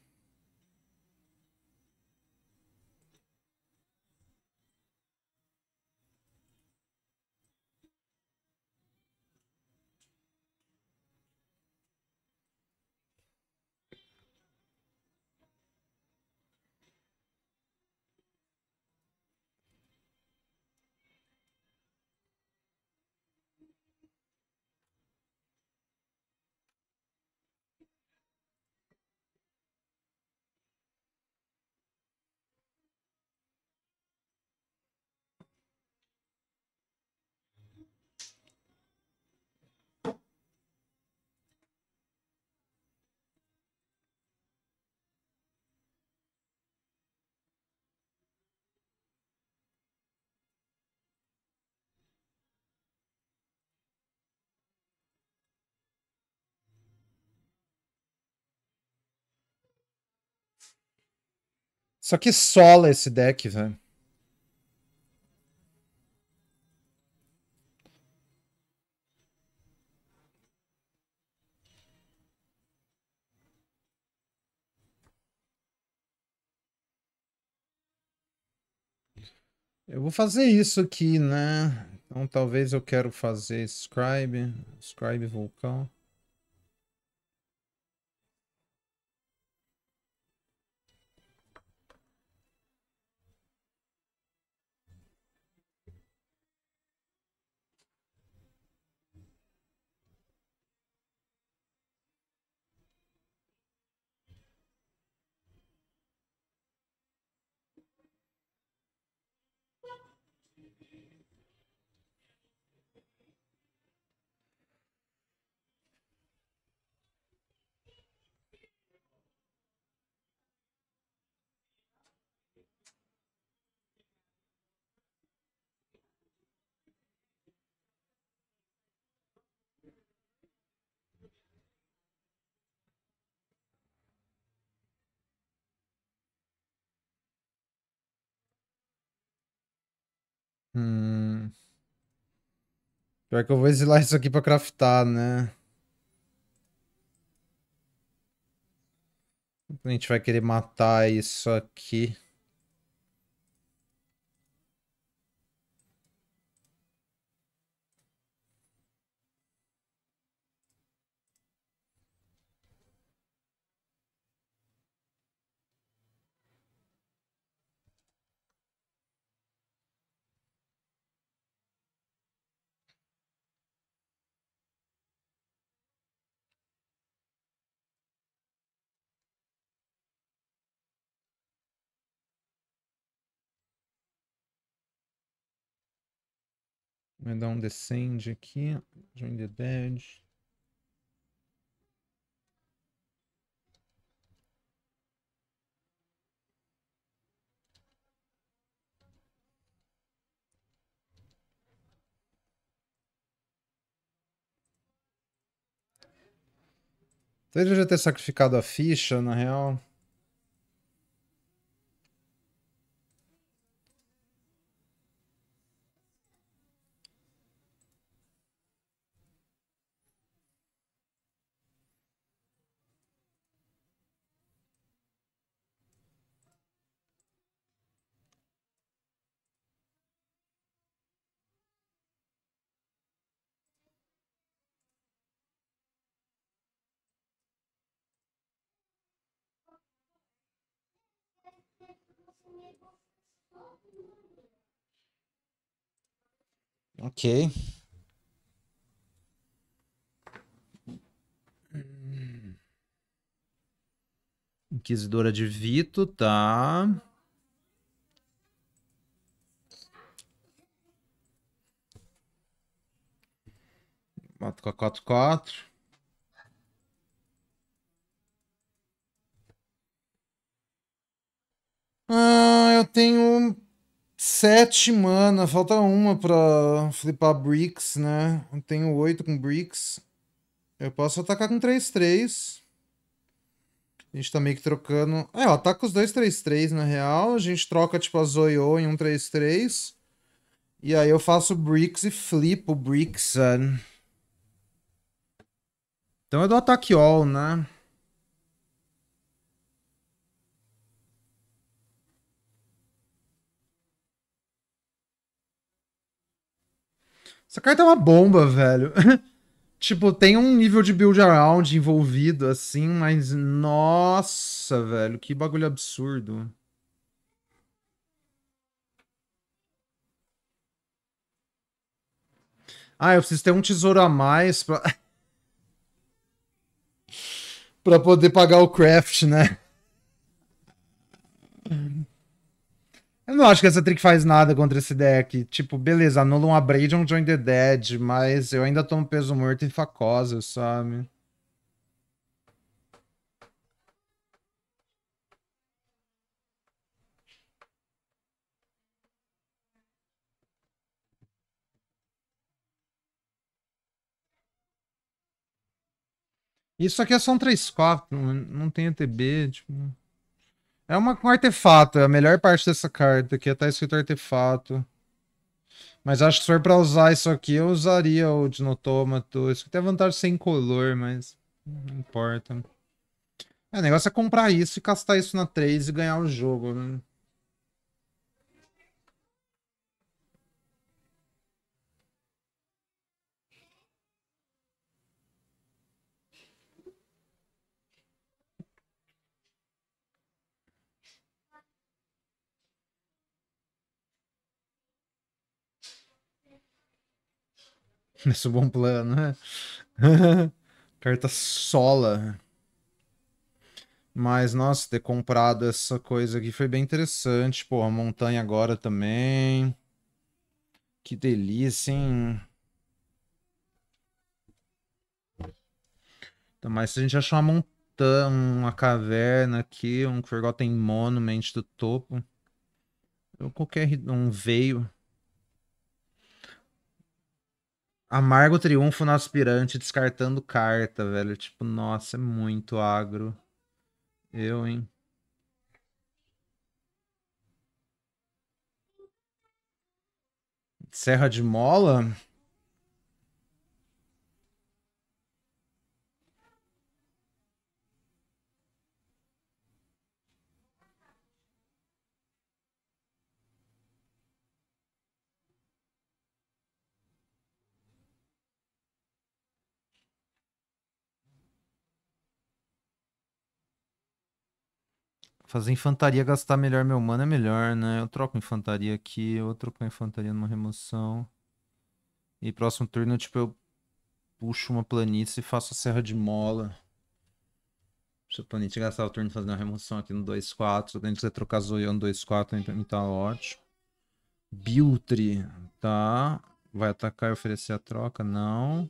Só que sola esse deck, velho. Eu vou fazer isso aqui, né? Então talvez eu quero fazer Scribe, Scribe Vulcão. Hum. Pior que eu vou exilar isso aqui pra craftar, né? A gente vai querer matar isso aqui. Vai dar um descend aqui. Join the dead. Talvez eu já ter sacrificado a ficha, na real. Ok. Inquisidora de Vito, tá. Mato com a 4-4. Ah, eu tenho Sete mana, falta uma pra flipar Bricks, né? Eu tenho oito com Bricks. Eu posso atacar com 3-3. A gente tá meio que trocando... É, eu ataco os dois 3-3 na real. A gente troca tipo a Zoyo em um 3-3. E aí eu faço Bricks e flipo Bricks, sabe? Então eu dou ataque all, né? Essa carta é uma bomba, velho. *laughs* tipo, tem um nível de build around envolvido, assim, mas nossa, velho, que bagulho absurdo. Ah, eu preciso ter um tesouro a mais pra... *laughs* pra poder pagar o craft, né? Eu não acho que essa trick faz nada contra esse deck. Tipo, beleza, anula um Abradion Join the Dead, mas eu ainda tomo peso morto e facosa, sabe? Isso aqui é só um 3-4, não tem ETB, tipo... É uma, um artefato, é a melhor parte dessa carta. Aqui tá escrito artefato. Mas acho que se for pra usar isso aqui, eu usaria o Dinotômato. Isso aqui tem vantagem sem color, mas não importa. É, o negócio é comprar isso e castar isso na 3 e ganhar o jogo, né? *laughs* Esse um bom plano, né? *laughs* Carta sola. Mas, nossa, ter comprado essa coisa aqui foi bem interessante. Pô, a montanha agora também. Que delícia, hein? Então, mas se a gente achar uma montanha, uma caverna aqui, um Forgotten Monument do topo. Ou qualquer um veio. Amargo triunfo no aspirante, descartando carta, velho. Tipo, nossa, é muito agro. Eu, hein? Serra de Mola? Fazer infantaria, gastar melhor meu mana é melhor, né? Eu troco infantaria aqui, eu troco infantaria numa remoção. E próximo turno, tipo, eu puxo uma planície e faço a serra de mola. Se a planície gastar o turno fazendo a remoção aqui no 2-4, se quiser trocar Zoião no 2-4, pra mim tá ótimo. Biltri, tá? Vai atacar e oferecer a troca? Não.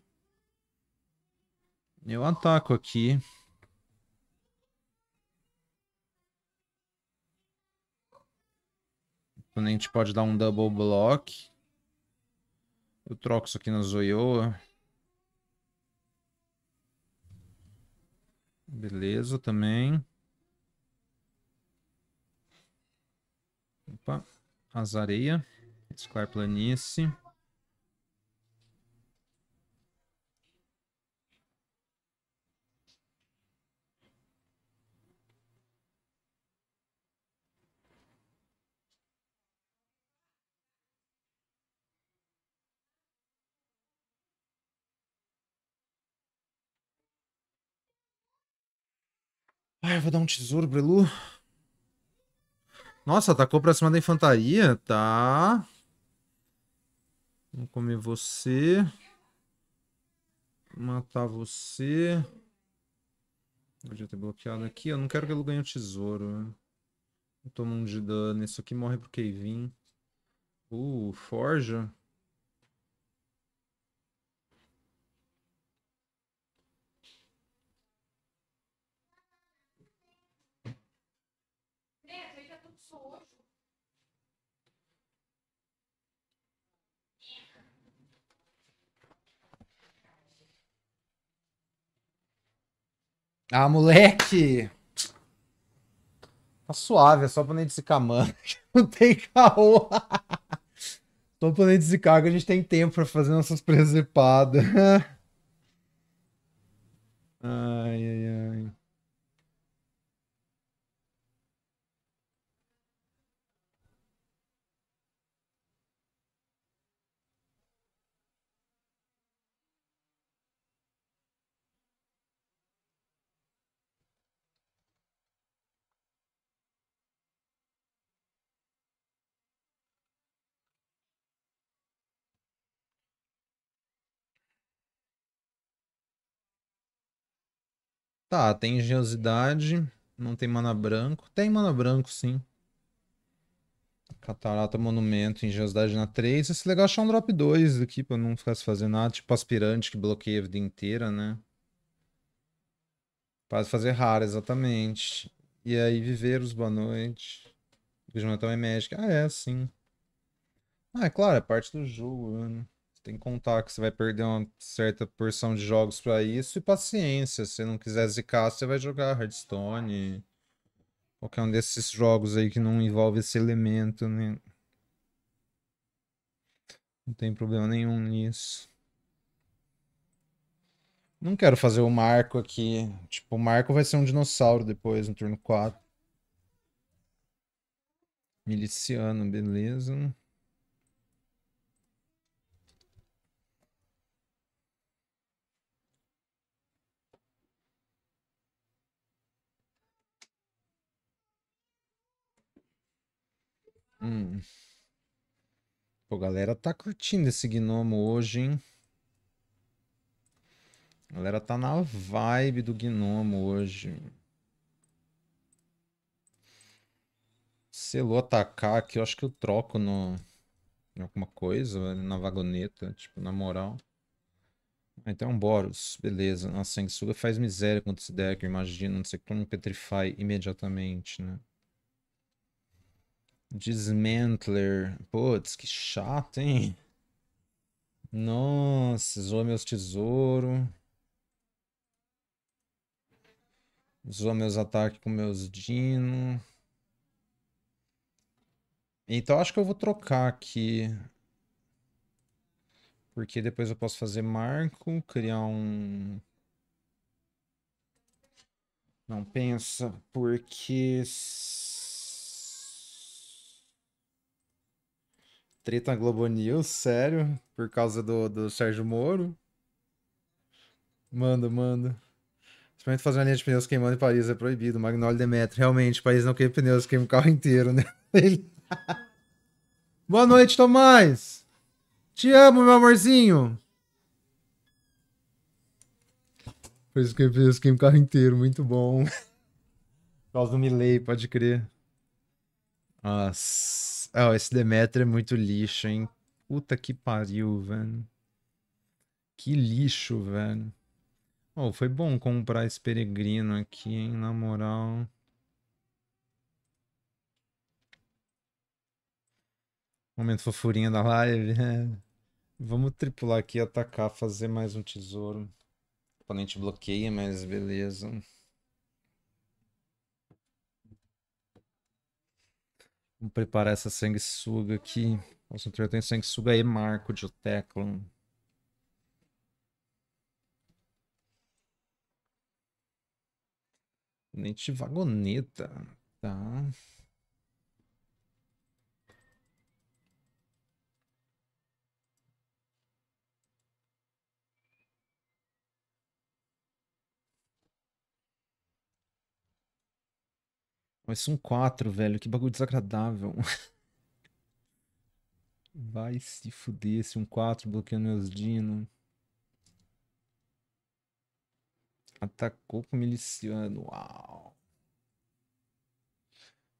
Eu ataco aqui. O oponente pode dar um double block. Eu troco isso aqui na Zoyoa. Beleza, também. Opa, azareia. Esclar planície. Ai, eu vou dar um tesouro, Brelu. Nossa, atacou pra cima da infantaria. Tá. Vamos comer você. Matar você. Podia ter bloqueado aqui. Eu não quero que ele ganhe o tesouro. Toma um de dano. Isso aqui morre pro Kevin. Uh, forja. Ah, moleque! Tá suave, é só oponente zicar, mano. Não tem caô. Só oponente zicar que a gente tem tempo pra fazer nossas presepadas. *laughs* ai, ai, ai. Tá, tem engenhosidade. Não tem mana branco. Tem mana branco, sim. Catarata, monumento, engenhosidade na 3. Esse legal achar um drop 2 aqui pra não ficar se fazendo nada. Tipo aspirante que bloqueia a vida inteira, né? Pode fazer raro, exatamente. E aí, viveiros, boa noite. Vigilantal é médica. Ah, é, sim. Ah, é claro, é parte do jogo, né? Tem que contar que você vai perder uma certa porção de jogos para isso e paciência. Se não quiser zicar, você vai jogar Hearthstone. Qualquer um desses jogos aí que não envolve esse elemento, né? Não tem problema nenhum nisso. Não quero fazer o Marco aqui. Tipo, o Marco vai ser um dinossauro depois, no turno 4. Miliciano, beleza. Hum. Pô, galera tá curtindo esse gnomo hoje, hein? Galera tá na vibe do gnomo hoje. Selou atacar aqui, eu acho que eu troco no... Em alguma coisa, na vagoneta, tipo, na moral. Então, um Boros, beleza. Nossa, Sanguessuga faz miséria contra esse deck, imagina. Não sei como Petrify imediatamente, né? Dismantler. Putz, que chato, hein? Nossa, zoa meus tesouros. Zoa meus ataques com meus Dino. Então acho que eu vou trocar aqui. Porque depois eu posso fazer marco, criar um... Não pensa, porque... Treta na Globo News, sério? Por causa do, do Sérgio Moro? Manda, manda. Principalmente fazer uma linha de pneus queimando em Paris é proibido. Magnólio Demetrio. Realmente, Paris não queima pneus, queima o carro inteiro, né? *laughs* *laughs* Boa noite, Tomás! Te amo, meu amorzinho! Paris queima pneus, queima o carro inteiro. Muito bom. *laughs* Por causa do Milley, pode crer. Nossa. Oh, esse Demetrio é muito lixo, hein? Puta que pariu, velho. Que lixo, velho. Oh, foi bom comprar esse peregrino aqui, hein, na moral. Momento fofurinha da live. *laughs* É. Vamos tripular aqui, atacar, fazer mais um tesouro. O oponente bloqueia, mas beleza. Vamos preparar essa sanguessuga aqui. Nossa, eu tenho sanguessuga aí, Marco de Tecla. Nente vagoneta. Tá. Ser um 4, velho. Que bagulho desagradável. *laughs* Vai se fuder esse um 4 bloqueando meus dino. Atacou com miliciano. Uau.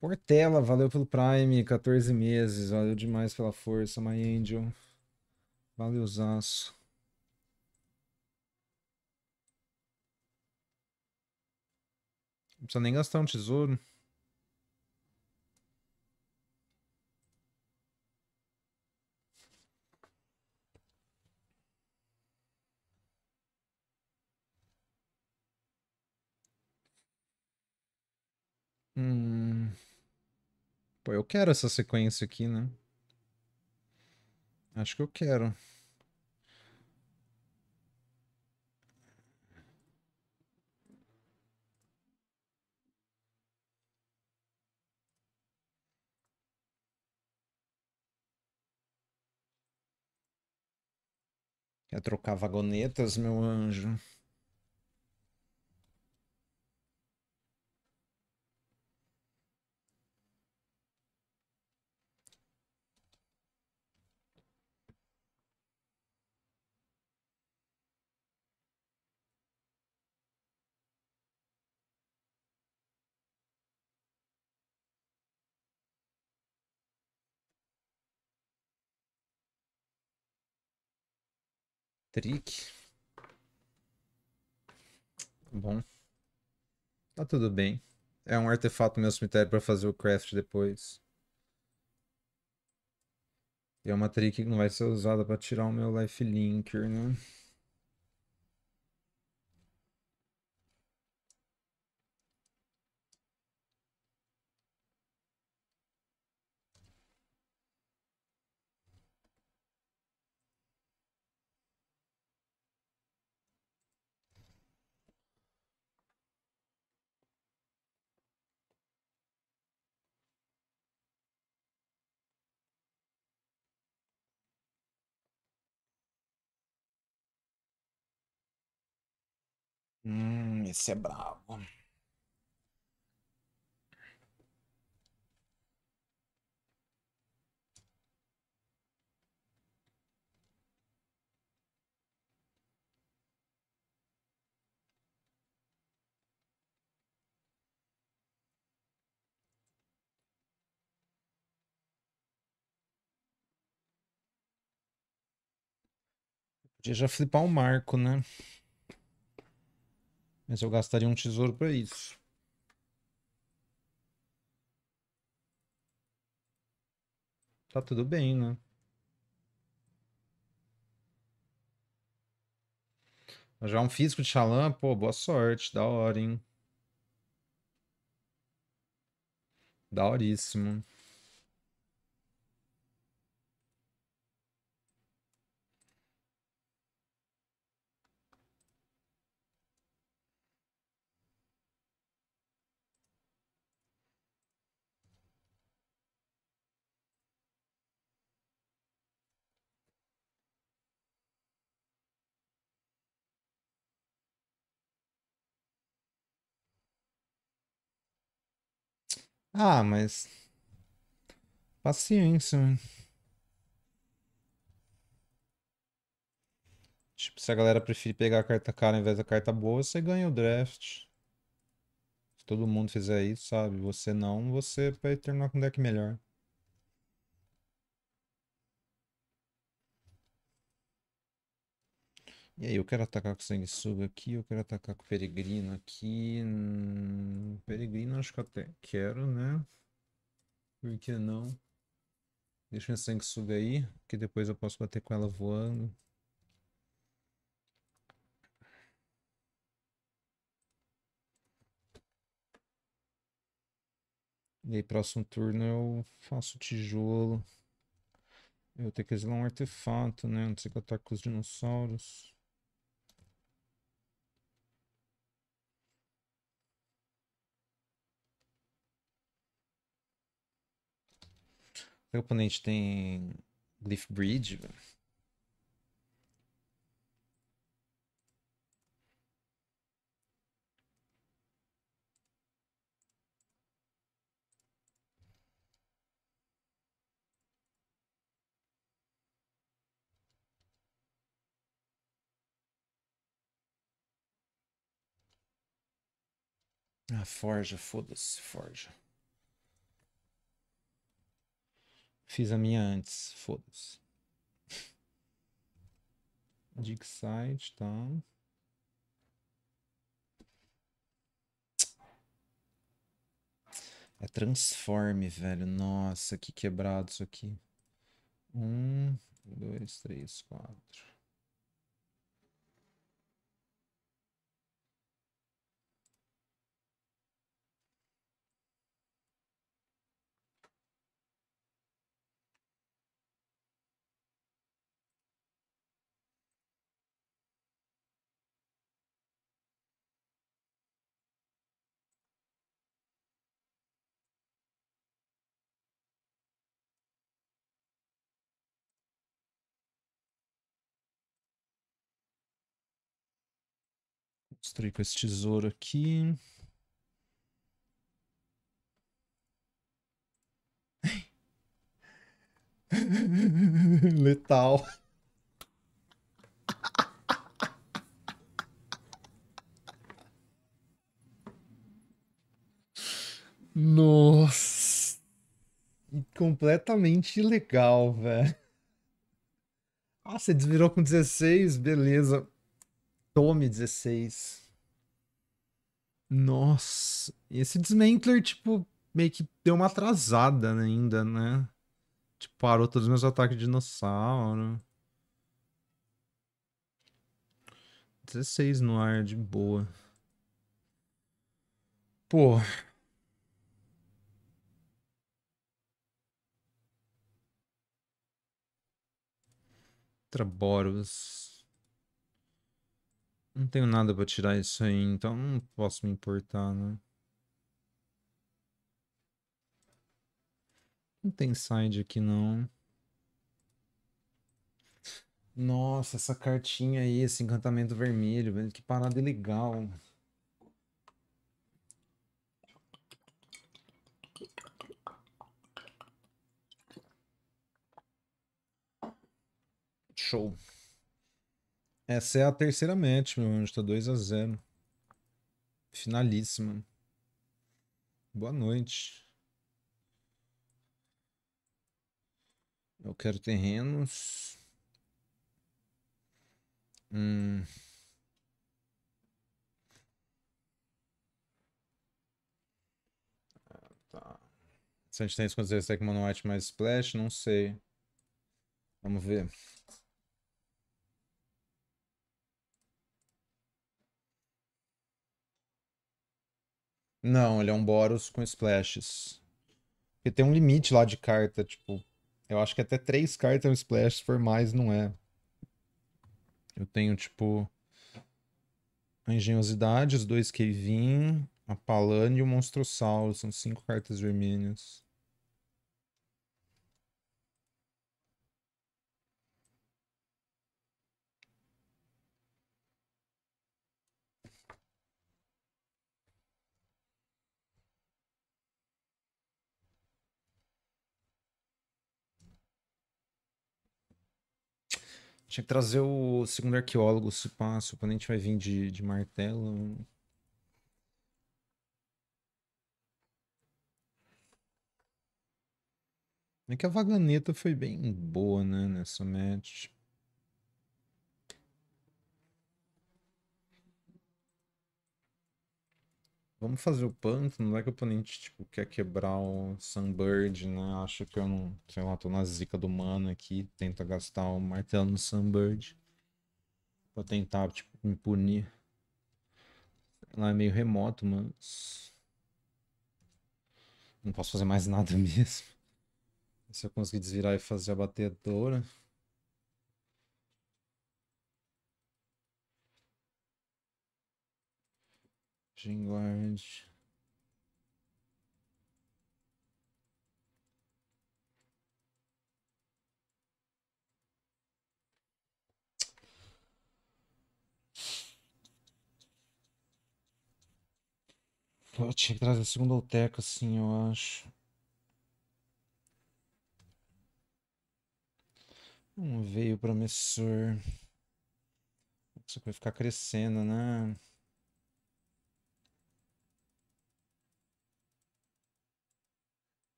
Portela, valeu pelo Prime, 14 meses. Valeu demais pela força, My Angel. Valeu, Zaço. Não precisa nem gastar um tesouro. Pô, eu quero essa sequência aqui, né? Acho que eu quero. Quer trocar vagonetas, meu anjo? Trick. Bom. Tá tudo bem. É um artefato no meu cemitério para fazer o craft depois. E é uma trick que não vai ser usada para tirar o meu life linker, né? Hum, esse é brabo. Podia já flipar um marco, né? Mas eu gastaria um tesouro para isso. Tá tudo bem, né? Já um físico de Xalã, pô, boa sorte, da hora, hein? Daoríssimo. Ah, mas. Paciência. Tipo, se a galera preferir pegar a carta cara ao invés da carta boa, você ganha o draft. Se todo mundo fizer isso, sabe? Você não, você vai terminar com um deck melhor. E aí, eu quero atacar com sanguessuga aqui, eu quero atacar com peregrino aqui. Hum, peregrino acho que até quero, né? Por que não? Deixa minha sanguessuga aí, que depois eu posso bater com ela voando. E aí, próximo turno eu faço tijolo. Eu ter que exilar um artefato, né? Não sei que eu ataque com os dinossauros. O oponente tem Glyph Bridge. Ah, forja, foda-se, forja. Fiz a minha antes, foda-se. *laughs* Dig site, tá. É transforme, velho. Nossa, que quebrado isso aqui. Um, dois, três, quatro. Destruir com esse tesouro aqui. *laughs* Letal. Nossa. Completamente ilegal, velho. Ah, você desvirou com 16, beleza. Tome 16. Nossa. Esse Dismantler, tipo, meio que deu uma atrasada ainda, né? Tipo, parou todos os meus ataques de dinossauro. 16 no ar, de boa. Pô. Traboros. Não tenho nada pra tirar isso aí, então não posso me importar, né? Não tem side aqui, não. Nossa, essa cartinha aí, esse encantamento vermelho, velho. Que parada legal. Show. Essa é a terceira match, meu anjo. Tá 2 a 0 Finalíssima. Boa noite. Eu quero terrenos. Hum. Ah, tá. Se a gente tem isso quando você Mono White mais Splash, não sei. Vamos ver. Não, ele é um Boros com splashes. Porque tem um limite lá de carta, tipo. Eu acho que até três cartas é um splash, se for mais, não é. Eu tenho, tipo. A Engenhosidade, os dois Kevin, a Palane e o Monstrossauro. São cinco cartas vermelhas. Tinha que trazer o segundo arqueólogo, se passa. O oponente vai vir de, de martelo. É que a vaganeta foi bem boa, né, nessa match. Vamos fazer o pântano, não é que o oponente, tipo, quer quebrar o Sunbird, né? Acho que eu não, sei lá, tô na zica do mana aqui, tenta gastar o martelo no Sunbird. Pra tentar, tipo, me punir. Lá é meio remoto, mas... Não posso fazer mais nada *laughs* mesmo. Se eu conseguir desvirar e fazer a batedora... Vanguard. Eu tinha que trazer a segunda alteca, assim, eu acho. Um veio promissor. Isso vai ficar crescendo, né?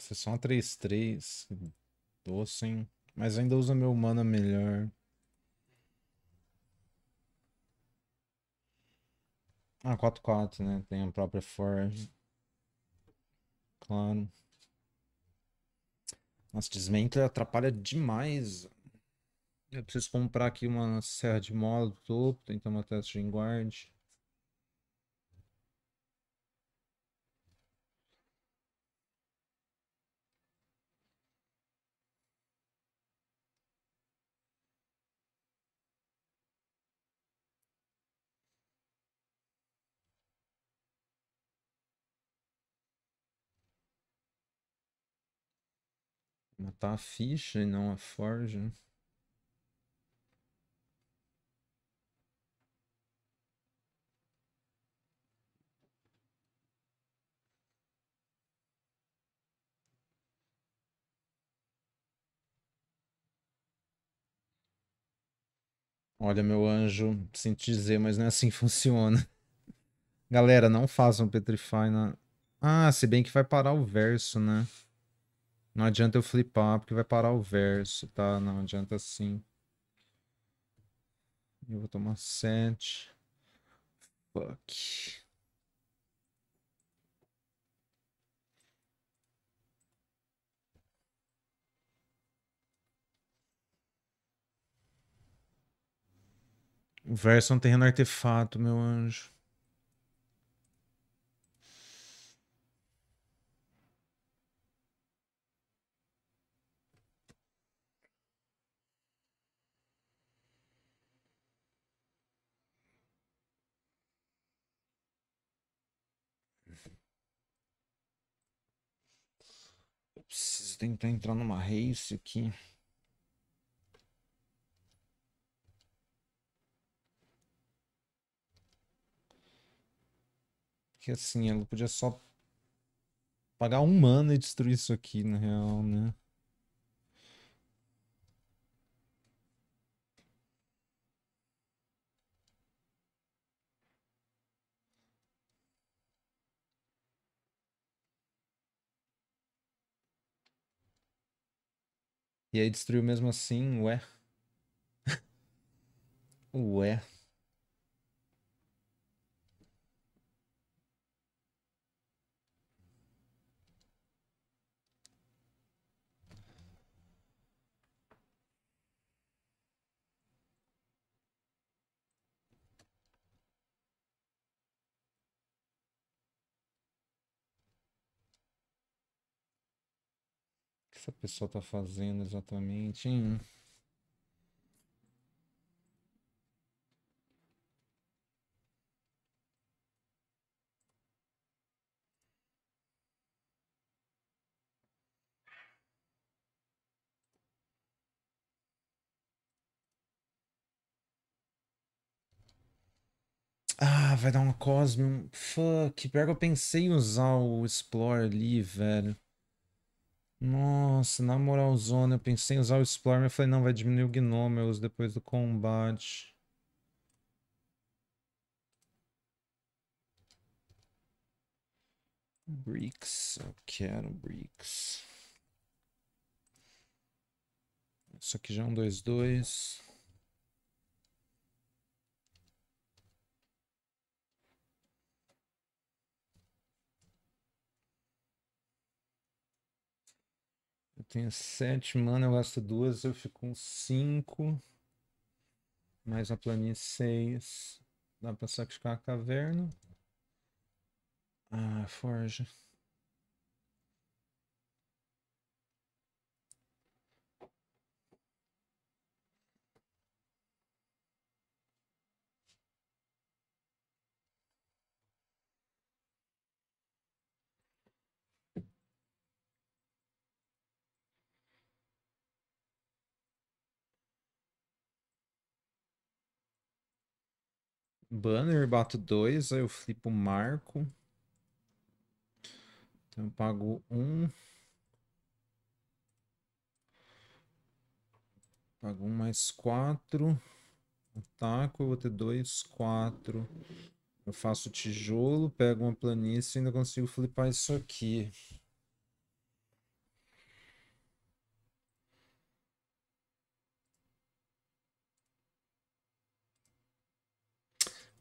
Isso é só uma 3-3. Doce, hein? Mas ainda usa meu mana melhor. Ah, 4-4, né? Tem a própria Forge. Claro. Nossa, Dismantle atrapalha demais. Eu preciso comprar aqui uma serra de mola do topo, tentar matar essa de guard. Matar a ficha e não a forja. Olha, meu anjo, sinto dizer, mas não é assim que funciona. Galera, não façam Petrify na... Ah, se bem que vai parar o verso, né? Não adianta eu flipar, porque vai parar o verso, tá? Não adianta sim. Eu vou tomar 7. Fuck. O verso é um terreno artefato, meu anjo. Eu preciso tentar entrar numa race aqui. Que assim, ela podia só pagar um mana e destruir isso aqui, na real, né? E aí destruiu mesmo assim, ué. *laughs* ué. Essa pessoa tá fazendo exatamente, hein? Ah, vai dar uma Cosmium. Fuck, pior que eu pensei em usar o Explore ali, velho. Nossa, na moralzona, eu pensei em usar o Explore, mas falei, não, vai diminuir o Gnome, eu uso depois do combate. Bricks, eu quero bricks. Isso aqui já é um 2-2. Tenho 7 mana, eu gasto duas, eu fico com 5. Mais a planície 6. Dá pra sacrificar a caverna. Ah, forja. Banner, bato dois, aí eu flipo o marco. Então eu pago um. Pago um mais quatro. Ataco, eu vou ter dois, quatro. Eu faço tijolo, pego uma planície e ainda consigo flipar isso aqui.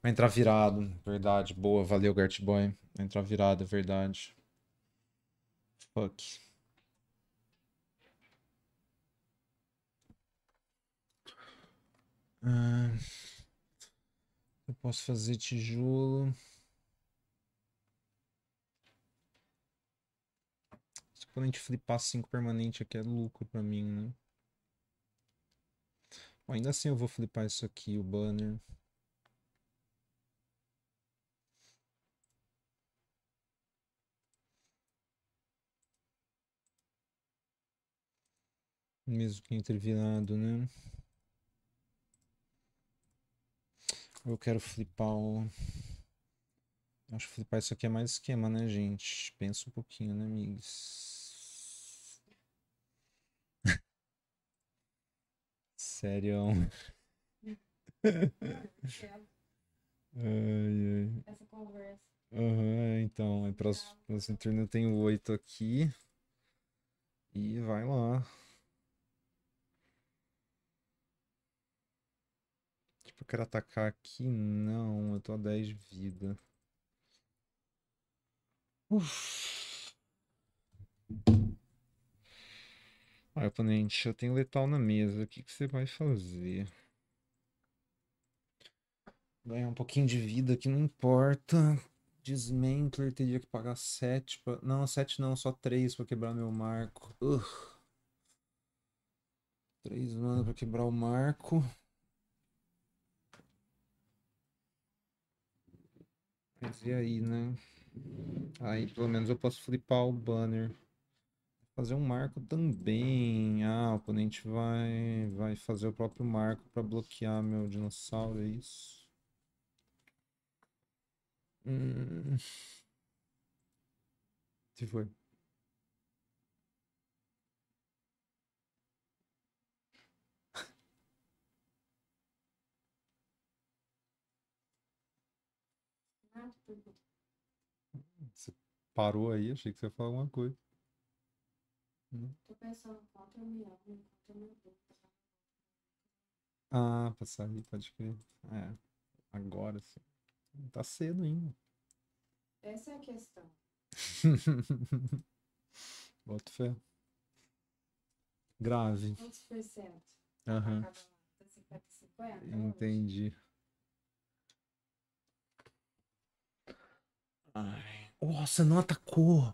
Vai entrar virado, verdade. Boa, valeu, Gart Boy. Vai entrar virado, verdade. Fuck. Ah, eu posso fazer tijolo. Se quando a gente flipar 5 permanente aqui é lucro pra mim, né? Ainda assim eu vou flipar isso aqui, o banner. Mesmo que entre virado, né? Eu quero flipar o... Acho que flipar isso aqui é mais esquema, né, gente? Pensa um pouquinho, né, amigos? *laughs* Sério. ai, ai. Essa conversa. Aham, então, é próximo, próximo turno eu tenho oito aqui. E vai lá. Eu quero atacar aqui? Não, eu tô a 10 de vida. Uf. Ai, oponente, eu tenho letal na mesa. O que, que você vai fazer? Ganhar um pouquinho de vida que não importa. Dismantler teria que pagar 7 pra... Não, 7 não, só 3 pra quebrar meu marco. Ugh. 3 mana pra quebrar o marco. Mas e aí, né? Aí pelo menos eu posso flipar o banner. Fazer um marco também. Ah, o oponente vai, vai fazer o próprio marco pra bloquear meu dinossauro, é isso? Hum. Se foi. Ah, tipo, Você parou aí, achei que você ia falar alguma coisa. Hum. tô pensando quanto eu me amo, quanto eu me. Ah, pra sair, pode crer. É, agora sim. Tá cedo ainda. Essa é a questão. *laughs* Boto fé. Grave. Quantos por cento? Aham, Cada um? Tá 50 50? entendi. Ai. Nossa, não atacou!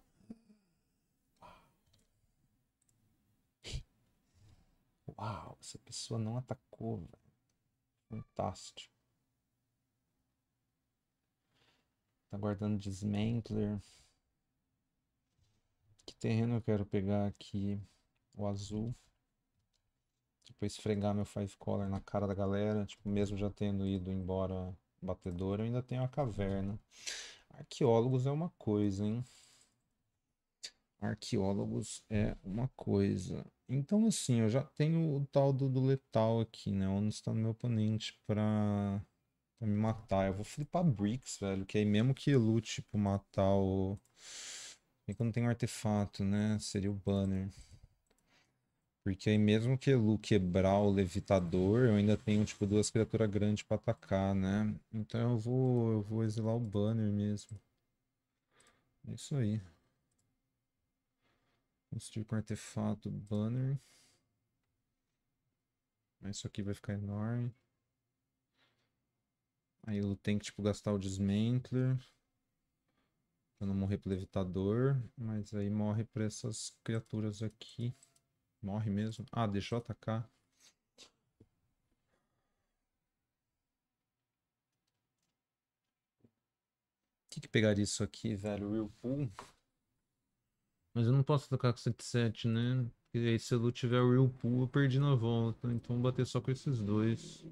Uau, essa pessoa não atacou, velho. Fantástico. Tá guardando Dismantler. Que terreno eu quero pegar aqui? O azul. Tipo, esfregar meu Five Color na cara da galera. Tipo, mesmo já tendo ido embora batedor, eu ainda tenho a caverna. Arqueólogos é uma coisa, hein? Arqueólogos é uma coisa. Então, assim, eu já tenho o tal do, do letal aqui, né? Onde está no meu oponente pra, pra me matar. Eu vou flipar Bricks, velho. Que aí mesmo que lute, tipo, matar o, E que eu não tenho artefato, né? Seria o banner. Porque aí mesmo que Elu quebrar o levitador, eu ainda tenho, tipo, duas criaturas grandes pra atacar, né? Então eu vou, eu vou exilar o banner mesmo. É isso aí. Construir com artefato banner. Isso aqui vai ficar enorme. Aí eu tenho que, tipo, gastar o Dismantler. Pra não morrer pro levitador. Mas aí morre pra essas criaturas aqui. Morre mesmo. Ah. O que, que pegaria isso aqui, velho? Whirlpool? Mas eu não posso atacar com 7-7, né? Porque aí se eu tiver o Whirlpool, eu perdi na volta. Então vou bater só com esses dois.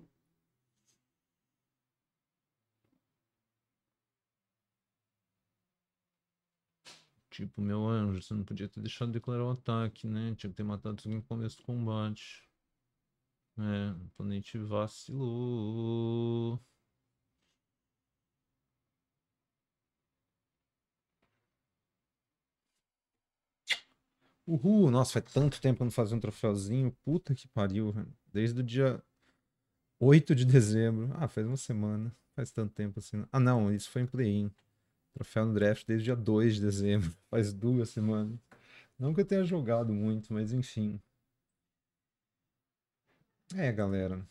Tipo, meu anjo, você não podia ter deixado de declarar o ataque, né? Tinha que ter matado aqui no começo do combate. É, o oponente vacilou. Uhul, nossa, faz tanto tempo que eu não fazia um troféuzinho. Puta que pariu, velho. Desde o dia 8 de dezembro. Ah, faz uma semana. Faz tanto tempo assim. Ah, não, isso foi em play-in. Troféu no draft desde dia 2 de dezembro. *laughs* Faz duas semanas. Não que eu tenha jogado muito, mas enfim. É, galera.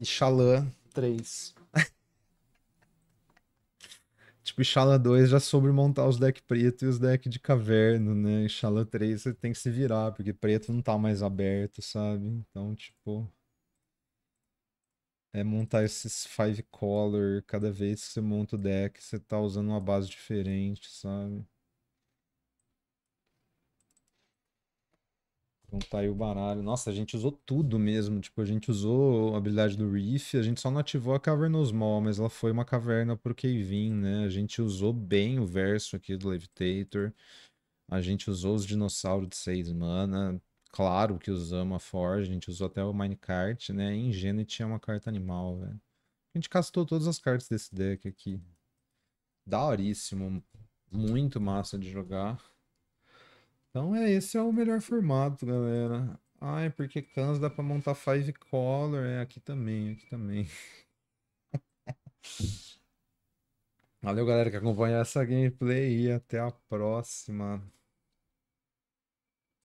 E Xalã 3. *laughs* tipo, Xalã 2 já soube montar os decks preto e os decks de caverna, né? E Xalã 3 você tem que se virar, porque preto não tá mais aberto, sabe? Então, tipo é montar esses five color. Cada vez que você monta o deck, você tá usando uma base diferente, sabe? Então tá aí o baralho. Nossa, a gente usou tudo mesmo. Tipo, a gente usou a habilidade do Reef, a gente só não ativou a Caverna Small, mas ela foi uma caverna pro Kevin, né? A gente usou bem o verso aqui do Levitator. A gente usou os dinossauros de 6 mana. Claro que usamos a Forge, a gente usou até o Minecart, né? Gene tinha uma carta animal, velho. A gente castou todas as cartas desse deck aqui. Daoríssimo. Muito massa de jogar. Então é, esse é o melhor formato, galera. Ai, porque Cans dá pra montar Five Color. É, aqui também, aqui também. *laughs* Valeu, galera, que acompanha essa gameplay e até a próxima.